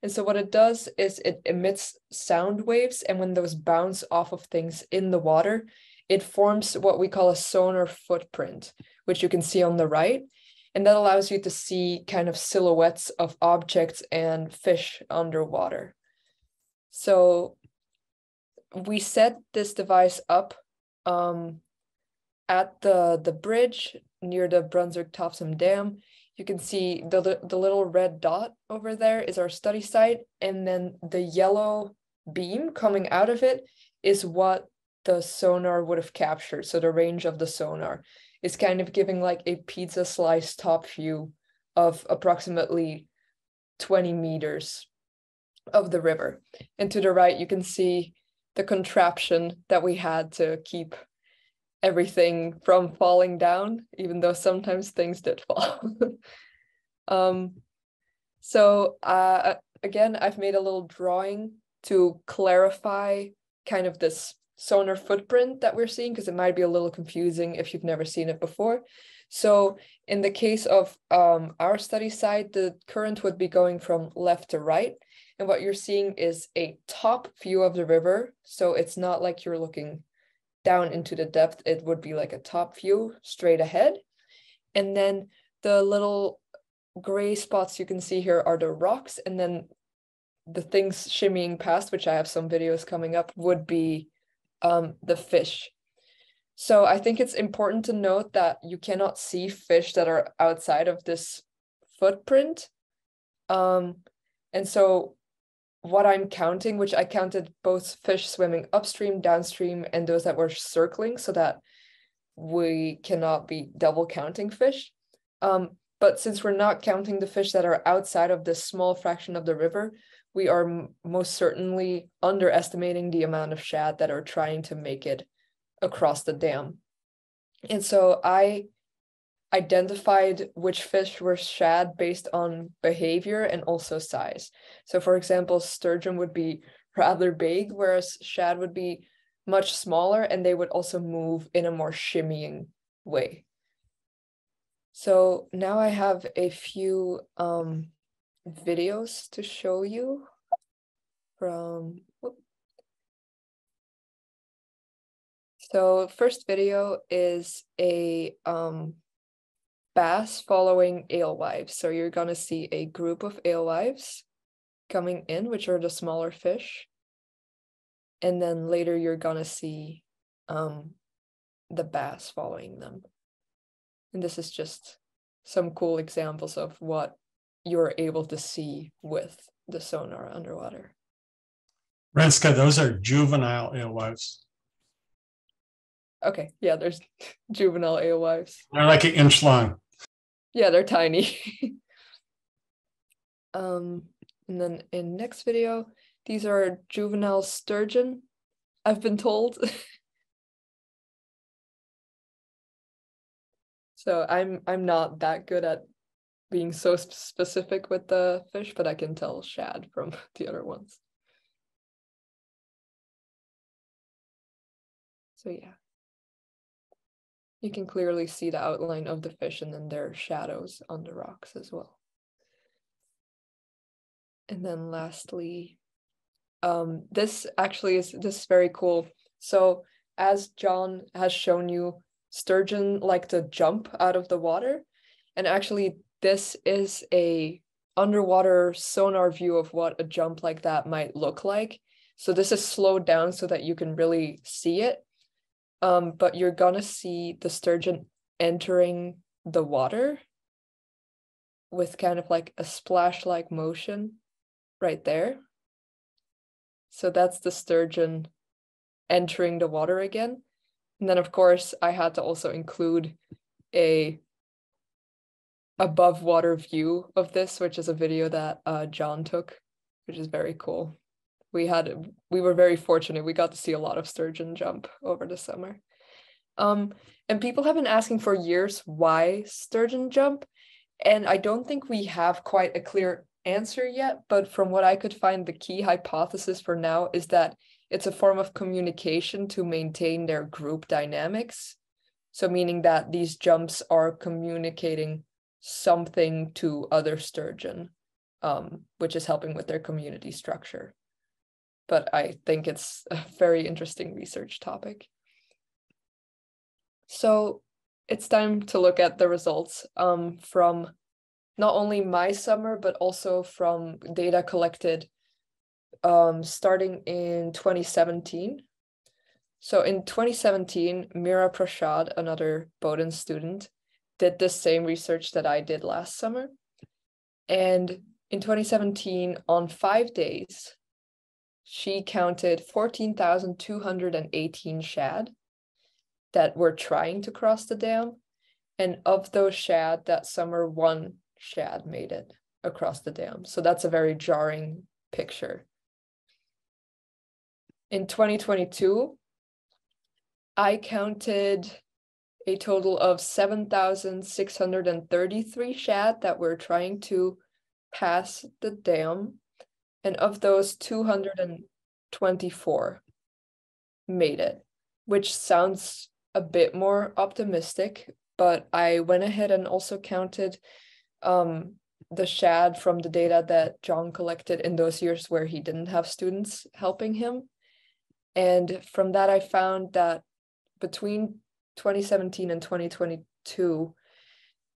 And so what it does is it emits sound waves. And when those bounce off of things in the water, it forms what we call a sonar footprint, which you can see on the right. And that allows you to see kind of silhouettes of objects and fish underwater. So we set this device up um, at the, the bridge near the Brunswick Topsham Dam, you can see the, the little red dot over there is our study site. And then the yellow beam coming out of it is what the sonar would have captured. So the range of the sonar is kind of giving like a pizza slice top view of approximately 20 meters of the river. And to the right, you can see the contraption that we had to keep everything from falling down, even though sometimes things did fall. *laughs* um, so uh, again, I've made a little drawing to clarify kind of this sonar footprint that we're seeing because it might be a little confusing if you've never seen it before. So in the case of um, our study site, the current would be going from left to right. And what you're seeing is a top view of the river. So it's not like you're looking down into the depth, it would be like a top view straight ahead. And then the little gray spots you can see here are the rocks. And then the things shimmying past, which I have some videos coming up, would be um, the fish. So I think it's important to note that you cannot see fish that are outside of this footprint. Um, and so what I'm counting, which I counted both fish swimming upstream, downstream, and those that were circling so that we cannot be double counting fish. Um, but since we're not counting the fish that are outside of this small fraction of the river, we are most certainly underestimating the amount of shad that are trying to make it across the dam. And so I identified which fish were shad based on behavior and also size. So, for example, sturgeon would be rather big, whereas shad would be much smaller and they would also move in a more shimmying way. So now I have a few um, videos to show you from. So first video is a um, bass following alewives. So you're gonna see a group of alewives coming in, which are the smaller fish. And then later you're gonna see um, the bass following them. And this is just some cool examples of what you're able to see with the sonar underwater. Renske, those are juvenile alewives. Okay, yeah, there's *laughs* juvenile alewives. They're like an inch long. Yeah, they're tiny. *laughs* um, and then in next video, these are juvenile sturgeon, I've been told. *laughs* so I'm I'm not that good at being so sp- specific with the fish, but I can tell shad from *laughs* the other ones. So yeah. You can clearly see the outline of the fish and then their shadows on the rocks as well. And then lastly, um, this actually is this is very cool. So as John has shown you, sturgeon like to jump out of the water. And actually this is a underwater sonar view of what a jump like that might look like. So this is slowed down so that you can really see it um, but you're gonna see the sturgeon entering the water with kind of like a splash like motion right there. So that's the sturgeon entering the water again. And then of course I had to also include a above water view of this, which is a video that uh, John took, which is very cool we had we were very fortunate. We got to see a lot of sturgeon jump over the summer. Um, and people have been asking for years why sturgeon jump, and I don't think we have quite a clear answer yet. But from what I could find, the key hypothesis for now is that it's a form of communication to maintain their group dynamics. So meaning that these jumps are communicating something to other sturgeon, um, which is helping with their community structure but I think it's a very interesting research topic. So it's time to look at the results um, from not only my summer, but also from data collected um, starting in 2017. So in 2017, Mira Prashad, another Bowdoin student, did the same research that I did last summer. And in 2017, on five days, she counted 14,218 shad that were trying to cross the dam. And of those shad, that summer, one shad made it across the dam. So that's a very jarring picture. In 2022, I counted a total of 7,633 shad that were trying to pass the dam and of those 224 made it, which sounds a bit more optimistic, but I went ahead and also counted um, the shad from the data that John collected in those years where he didn't have students helping him. And from that, I found that between 2017 and 2022,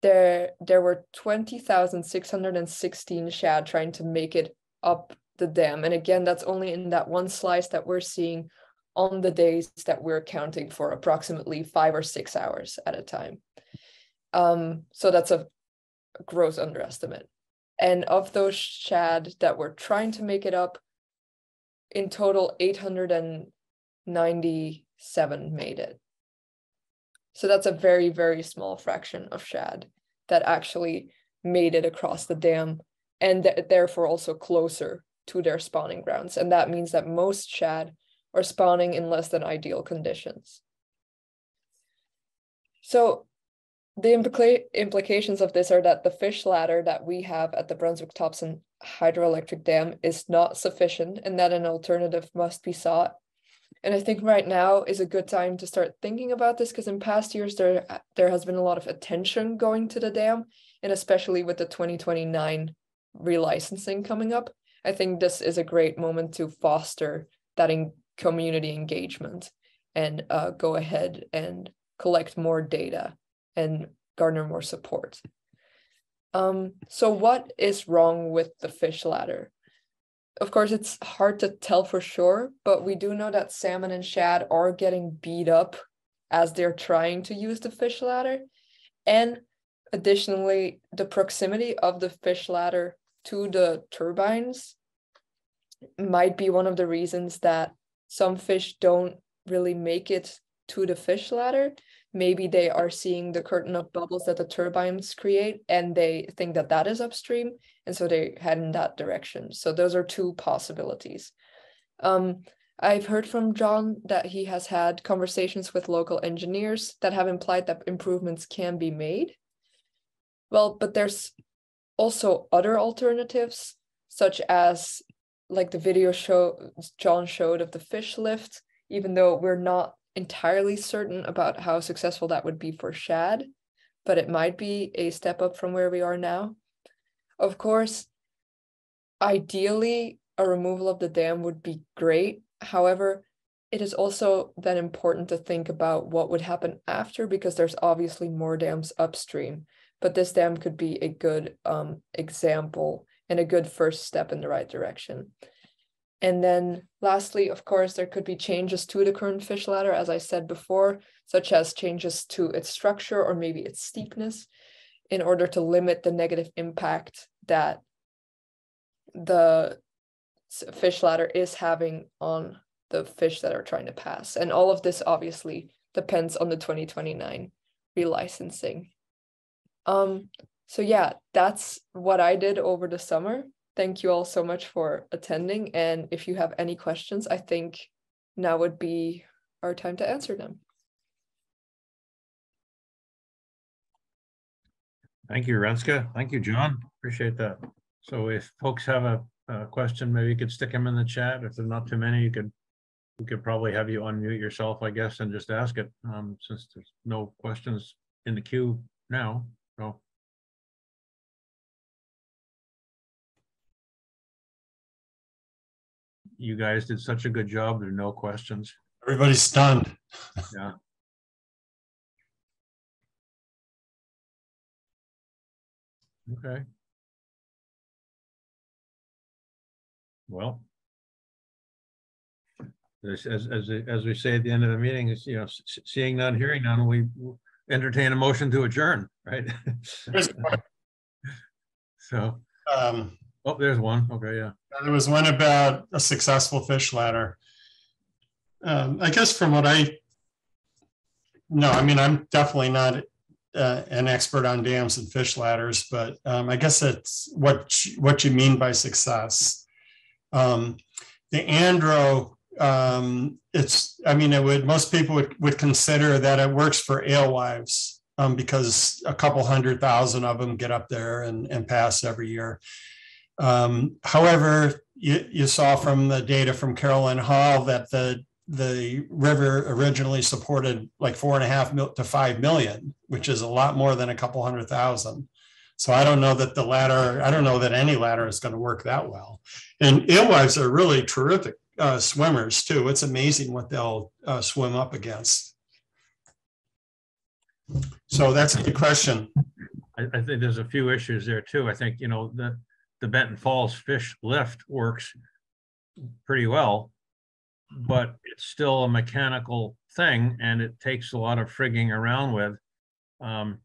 there there were 20,616 shad trying to make it up the dam. And again, that's only in that one slice that we're seeing on the days that we're counting for approximately five or six hours at a time. Um, so that's a gross underestimate. And of those shad that were trying to make it up, in total, 897 made it. So that's a very, very small fraction of shad that actually made it across the dam and th- therefore also closer to their spawning grounds. And that means that most shad are spawning in less than ideal conditions. So the implica implications of this are that the fish ladder that we have at the Brunswick Topsham hydroelectric dam is not sufficient and that an alternative must be sought. And I think right now is a good time to start thinking about this because in past years there there has been a lot of attention going to the dam and especially with the 2029 relicensing coming up. I think this is a great moment to foster that in community engagement and uh, go ahead and collect more data and garner more support. Um, so what is wrong with the fish ladder? Of course, it's hard to tell for sure, but we do know that salmon and shad are getting beat up as they're trying to use the fish ladder. And additionally, the proximity of the fish ladder to the turbines might be one of the reasons that some fish don't really make it to the fish ladder. Maybe they are seeing the curtain of bubbles that the turbines create and they think that that is upstream and so they head in that direction. So those are two possibilities. Um, i've heard from john that he has had conversations with local engineers that have implied that improvements can be made well but there's also other alternatives such as like the video show john showed of the fish lift even though we're not entirely certain about how successful that would be for shad, but it might be a step up from where we are now. Of course, ideally, a removal of the dam would be great. However, it is also then important to think about what would happen after because there's obviously more dams upstream. But this dam could be a good um, example and a good first step in the right direction. And then lastly, of course, there could be changes to the current fish ladder, as I said before, such as changes to its structure or maybe its steepness in order to limit the negative impact that the fish ladder is having on the fish that are trying to pass. And all of this obviously depends on the 2029 relicensing. Um, so yeah, that's what I did over the summer thank you all so much for attending. And if you have any questions, I think now would be our time to answer them. Thank you, Renske. Thank you, John. Appreciate that. So if folks have a, a question, maybe you could stick them in the chat. If there's not too many, you could we could probably have you unmute yourself, I guess, and just ask it, um, since there's no questions in the queue now. You guys did such a good job. There are no questions. Everybody's stunned. Yeah. Okay. Well. As, as, as, we say at the end of the meeting, is, you know, seeing none, hearing none, we entertain a motion to adjourn, right? *laughs* so, um, oh, there's one. Okay, yeah. There was one about a successful fish ladder. Um, I guess from what I, no, I mean, I'm definitely not uh, an expert on dams and fish ladders, but um, I guess it's what you, what you mean by success. Um, the Andro, um, it's, I mean, it would, most people would, would consider that it works for alewives um, because a couple hundred thousand of them get up there and, and pass every year. Um, however, you, you, saw from the data from Carolyn Hall that the the river originally supported like four and a half mil to five million, which is a lot more than a couple hundred thousand. So I don't know that the ladder, I don't know that any ladder is going to work that well. And alewives are really terrific uh, swimmers too. It's amazing what they'll uh, swim up against. So that's a good question. I, I, think there's a few issues there too. I think, you know, the the Benton Falls fish lift works pretty well, but it's still a mechanical thing and it takes a lot of frigging around with. Um,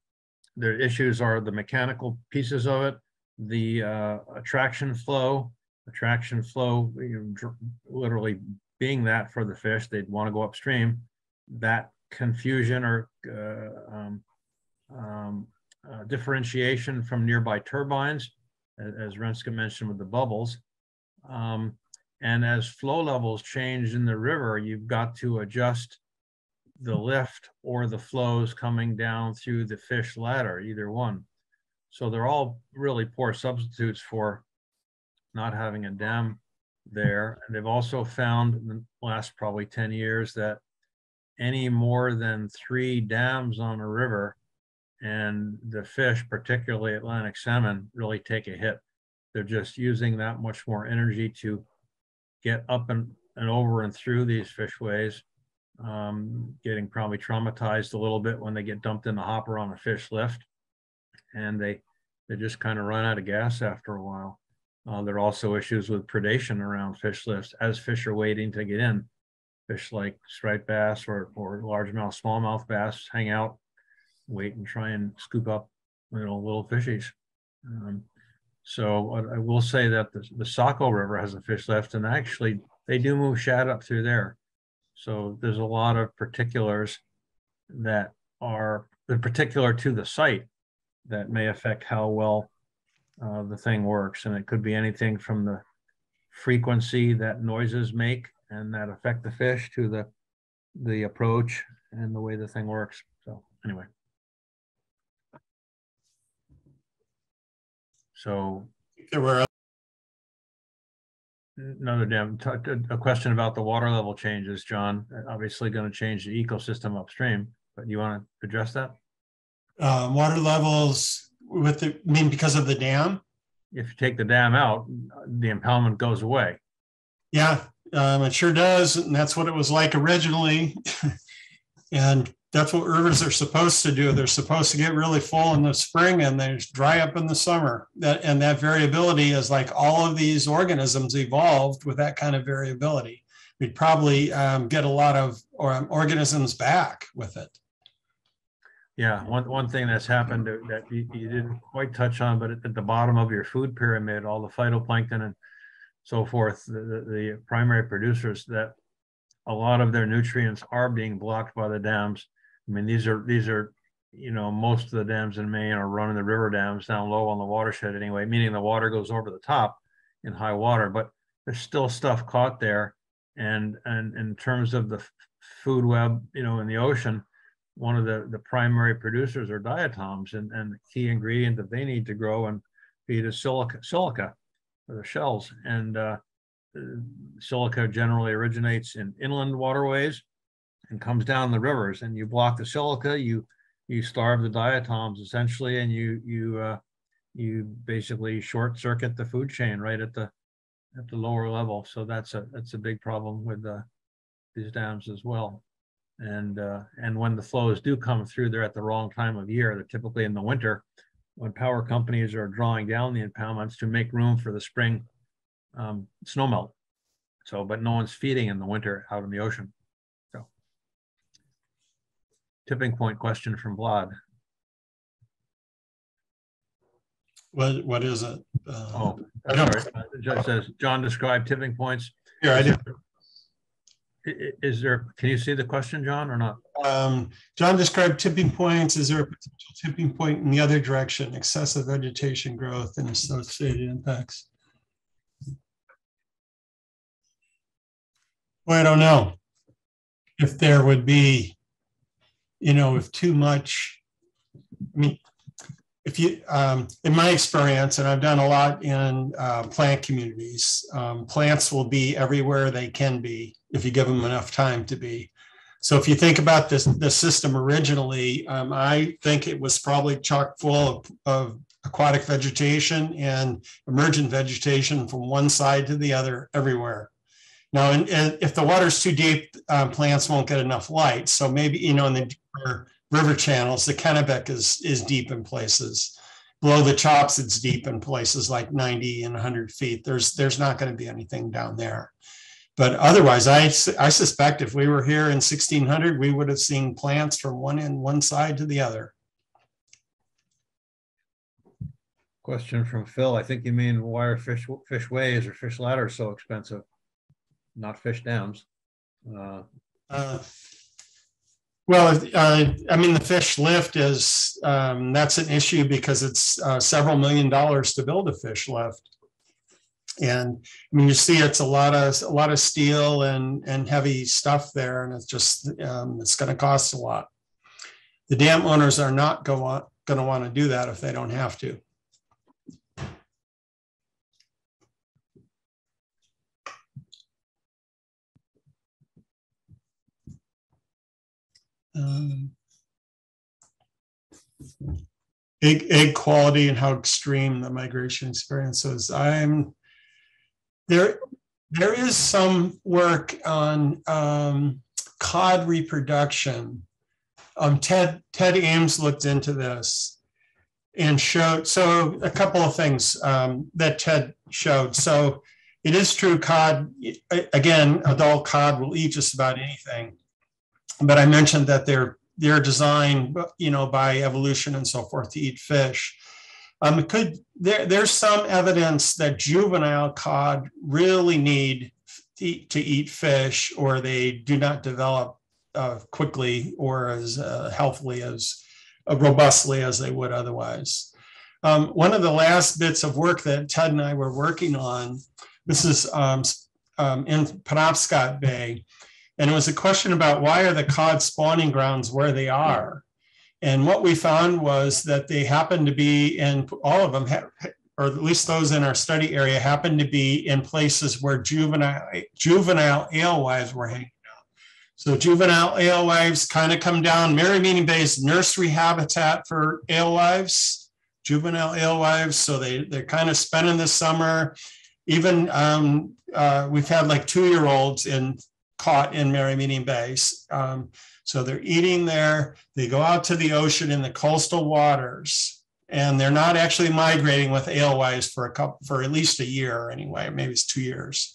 the issues are the mechanical pieces of it, the uh, attraction flow, attraction flow, you know, literally being that for the fish, they'd want to go upstream. That confusion or uh, um, um, uh, differentiation from nearby turbines as Renske mentioned with the bubbles. Um, and as flow levels change in the river, you've got to adjust the lift or the flows coming down through the fish ladder, either one. So they're all really poor substitutes for not having a dam there. And they've also found in the last probably 10 years that any more than three dams on a river and the fish, particularly Atlantic salmon, really take a hit. They're just using that much more energy to get up and, and over and through these fishways, um, getting probably traumatized a little bit when they get dumped in the hopper on a fish lift. And they, they just kind of run out of gas after a while. Uh, there are also issues with predation around fish lifts as fish are waiting to get in. Fish like striped bass or, or largemouth, smallmouth bass hang out, wait and try and scoop up you know, little fishies. Um, so I will say that the, the Saco River has a fish lift, and actually they do move shad up through there. So there's a lot of particulars that are in particular to the site that may affect how well uh, the thing works. And it could be anything from the frequency that noises make and that affect the fish to the the approach and the way the thing works. So anyway. So There were, another damn, a question about the water level changes, John, obviously going to change the ecosystem upstream, but you want to address that? uh, water levels with the, I mean, because of the dam? If you take the dam out, the impoundment goes away. Yeah, um, it sure does. And that's what it was like originally. *laughs* and that's what rivers are supposed to do. They're supposed to get really full in the spring and they dry up in the summer. That and that variability is like all of these organisms evolved with that kind of variability. We'd probably um, get a lot of um, organisms back with it. Yeah, one, one thing that's happened that you, you didn't quite touch on, but at, the bottom of your food pyramid, all the phytoplankton and so forth, the, the primary producers that a lot of their nutrients are being blocked by the dams. I mean, these are these are, you know, most of the dams in Maine are running the river dams down low on the watershed anyway, meaning the water goes over the top in high water, but there's still stuff caught there. And and in terms of the food web, you know, in the ocean, one of the, the primary producers are diatoms and, and the key ingredient that they need to grow and feed is silica, silica for the shells. And uh, silica generally originates in inland waterways and comes down the rivers and you block the silica, you you starve the diatoms essentially and you you uh, you basically short circuit the food chain right at the at the lower level. So that's a that's a big problem with uh, these dams as well and uh, and when the flows do come through, they're at the wrong time of year. They're typically in the winter when power companies are drawing down the impoundments to make room for the spring um, snowmelt. So, but no one's feeding in the winter out in the ocean. Tipping point question from Vlad. What what is it? Uh, oh, I don't. It just says John described tipping points. Here, I do is there, can you see the question, John, or not? Um, John described tipping points. Is there a potential tipping point in the other direction, excessive vegetation growth and associated impacts? Well, I don't know if there would be, you know, if too much, I mean, if you, um, in my experience, and I've done a lot in uh, plant communities, um, plants will be everywhere they can be if you give them enough time to be. So if you think about this, the system originally, um, I think it was probably chock full of, of aquatic vegetation and emergent vegetation from one side to the other everywhere. Now, and, and if the water's too deep, um, plants won't get enough light. So maybe, you know, in the deeper river channels, the Kennebec is, is deep in places. Below the chops, it's deep in places like 90 and 100 feet. There's, there's not going to be anything down there. But otherwise, I, I suspect if we were here in 1600, we would have seen plants from one end, one side to the other. Question from Phil. I think you mean why are fish fish ways or fish ladders so expensive? Not fish dams. Uh, uh, well, uh, I mean, the fish lift is um, that's an issue because it's uh, several million dollars to build a fish lift. And I mean, you see, it's a lot of, a lot of steel and, and heavy stuff there, and it's just, um, it's gonna cost a lot. The dam owners are not go on, gonna wanna do that if they don't have to. Um, Egg, egg quality and how extreme the migration experience is. I'm there. There is some work on um, cod reproduction. Um, Ted Ted Ames looked into this and showed so a couple of things um, that Ted showed. So it is true, cod again, adult cod will eat just about anything. But I mentioned that they're they're designed, you know, by evolution and so forth to eat fish. Um, it could there, there's some evidence that juvenile cod really need to eat, to eat fish, or they do not develop uh, quickly or as uh, healthily as uh, robustly as they would otherwise. Um, one of the last bits of work that Ted and I were working on, this is um, um, in Penobscot Bay, and it was a question about why are the cod spawning grounds where they are? And what we found was that they happen to be in all of them, or at least those in our study area, happen to be in places where juvenile juvenile alewives were hanging out. So juvenile alewives kind of come down. Merrymeeting Bay is nursery habitat for alewives, juvenile alewives. So they they're kind of spending the summer. Even um, uh, we've had like two year olds in caught in Merrymeeting Bay. Um, so they're eating there. They go out to the ocean in the coastal waters, and they're not actually migrating with alewives for a couple for at least a year anyway. Maybe it's two years.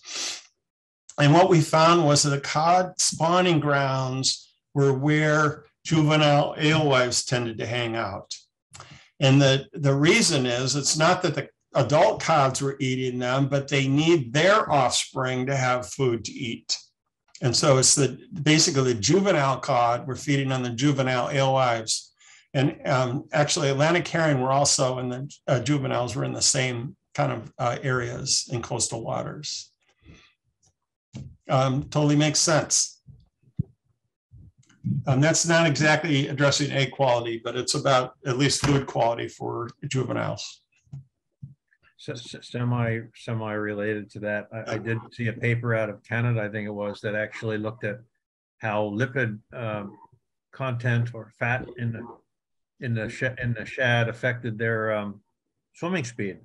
And what we found was that the cod spawning grounds were where juvenile alewives tended to hang out. And the, the reason is it's not that the adult cods were eating them, but they need their offspring to have food to eat. And so it's the basically the juvenile cod, we're feeding on the juvenile alewives. And um, actually, Atlantic herring were also in the uh, juveniles were in the same kind of uh, areas in coastal waters. Um, totally makes sense. Um, that's not exactly addressing egg quality, but it's about at least food quality for juveniles semi semi related to that. I, I, did see a paper out of Canada, I think it was, that actually looked at how lipid um, content or fat in the in the in the shad affected their um, swimming speed.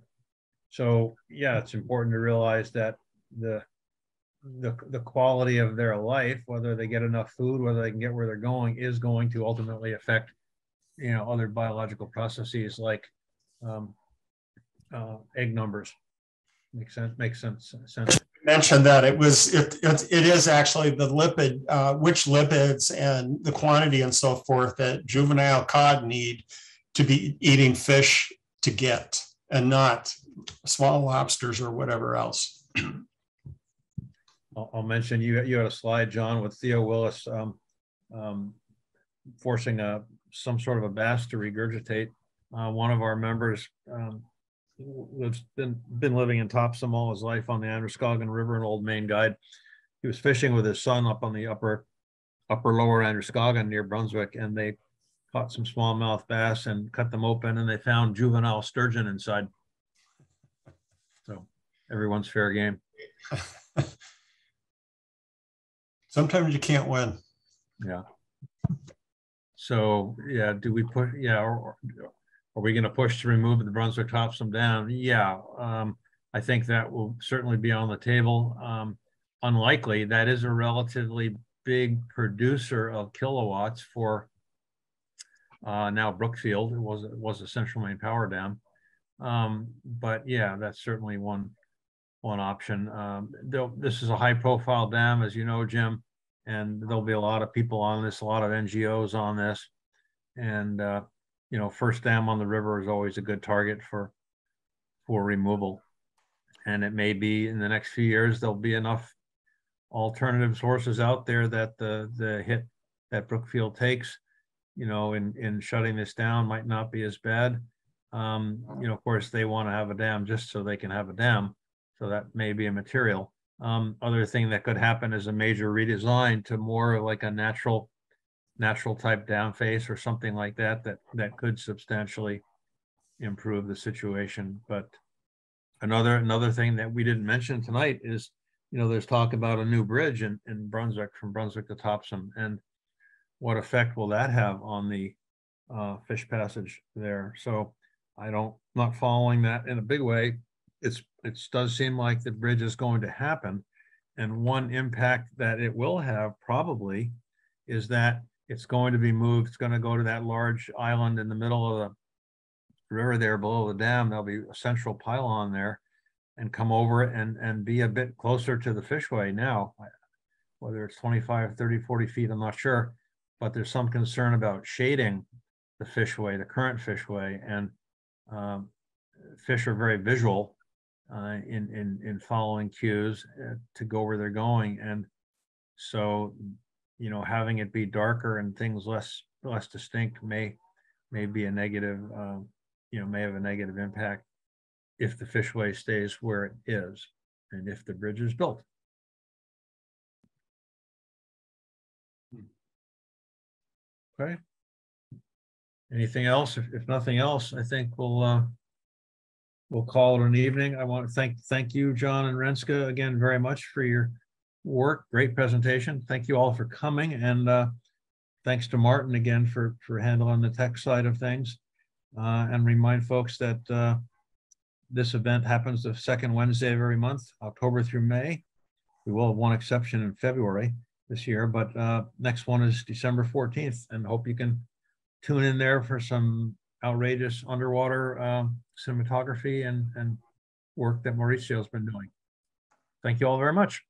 So yeah, it's important to realize that the the the quality of their life, whether they get enough food, whether they can get where they're going, is going to ultimately affect you know other biological processes like um, uh, egg numbers. Makes sense. Makes sense. sense. Mentioned that it was it it, it is actually the lipid, uh, which lipids and the quantity and so forth that juvenile cod need to be eating fish to get, and not small lobsters or whatever else. I'll, I'll mention you. You had a slide, John, with Theo Willis um, um, forcing a some sort of a bass to regurgitate. Uh, one of our members um, lives been been living in Topsham all his life on the Androscoggin River, an old Maine guide. He was fishing with his son up on the upper upper lower Androscoggin near Brunswick, and they caught some smallmouth bass and cut them open, and they found juvenile sturgeon inside. So everyone's fair game. *laughs* Sometimes you can't win. Yeah. So yeah, do we put yeah, or, are we going to push to remove the Brunswick Topsham dam? Yeah, um, I think that will certainly be on the table. Um, unlikely. That is a relatively big producer of kilowatts for uh, now Brookfield. It was it was a Central Maine Power Dam, um, but yeah, that's certainly one one option. Um, this is a high profile dam, as you know, Jim, and there'll be a lot of people on this, a lot of NGOs on this, and uh, you know, first dam on the river is always a good target for for removal. And it may be in the next few years there'll be enough alternative sources out there that the the hit that Brookfield takes, you know, in in shutting this down might not be as bad. Um, you know, of course, they want to have a dam just so they can have a dam. So that may be a material. Um, other thing that could happen is a major redesign to more like a natural, natural type down face or something like that, that, that could substantially improve the situation. But another, another thing that we didn't mention tonight is, you know, there's talk about a new bridge in, in Brunswick, from Brunswick to Topsham. And what effect will that have on the uh, fish passage there? So I don't, not following that in a big way. It's, it does seem like the bridge is going to happen. And one impact that it will have probably is that it's going to be moved, it's gonna go to that large island in the middle of the river there below the dam. There'll be a central pylon there and come over and, and be a bit closer to the fishway now. Whether it's 25, 30, 40 feet, I'm not sure, but there's some concern about shading the fishway, the current fishway, and um, fish are very visual uh, in, in, in following cues uh, to go where they're going. And so, you know, having it be darker and things less, less distinct may, may be a negative, um, you know, may have a negative impact if the fishway stays where it is and if the bridge is built. Okay. Anything else? If, if nothing else, I think we'll, uh, we'll call it an evening. I want to thank, thank you, John and Renske, again, very much for your work. Great presentation. Thank you all for coming and, uh, thanks to Martin again for, for handling the tech side of things. Uh, and remind folks that, uh, this event happens the second Wednesday of every month, October through May. We will have one exception in February this year, but uh, next one is December 14th and hope you can tune in there for some outrageous underwater um, cinematography and, and work that Mauricio's been doing. Thank you all very much.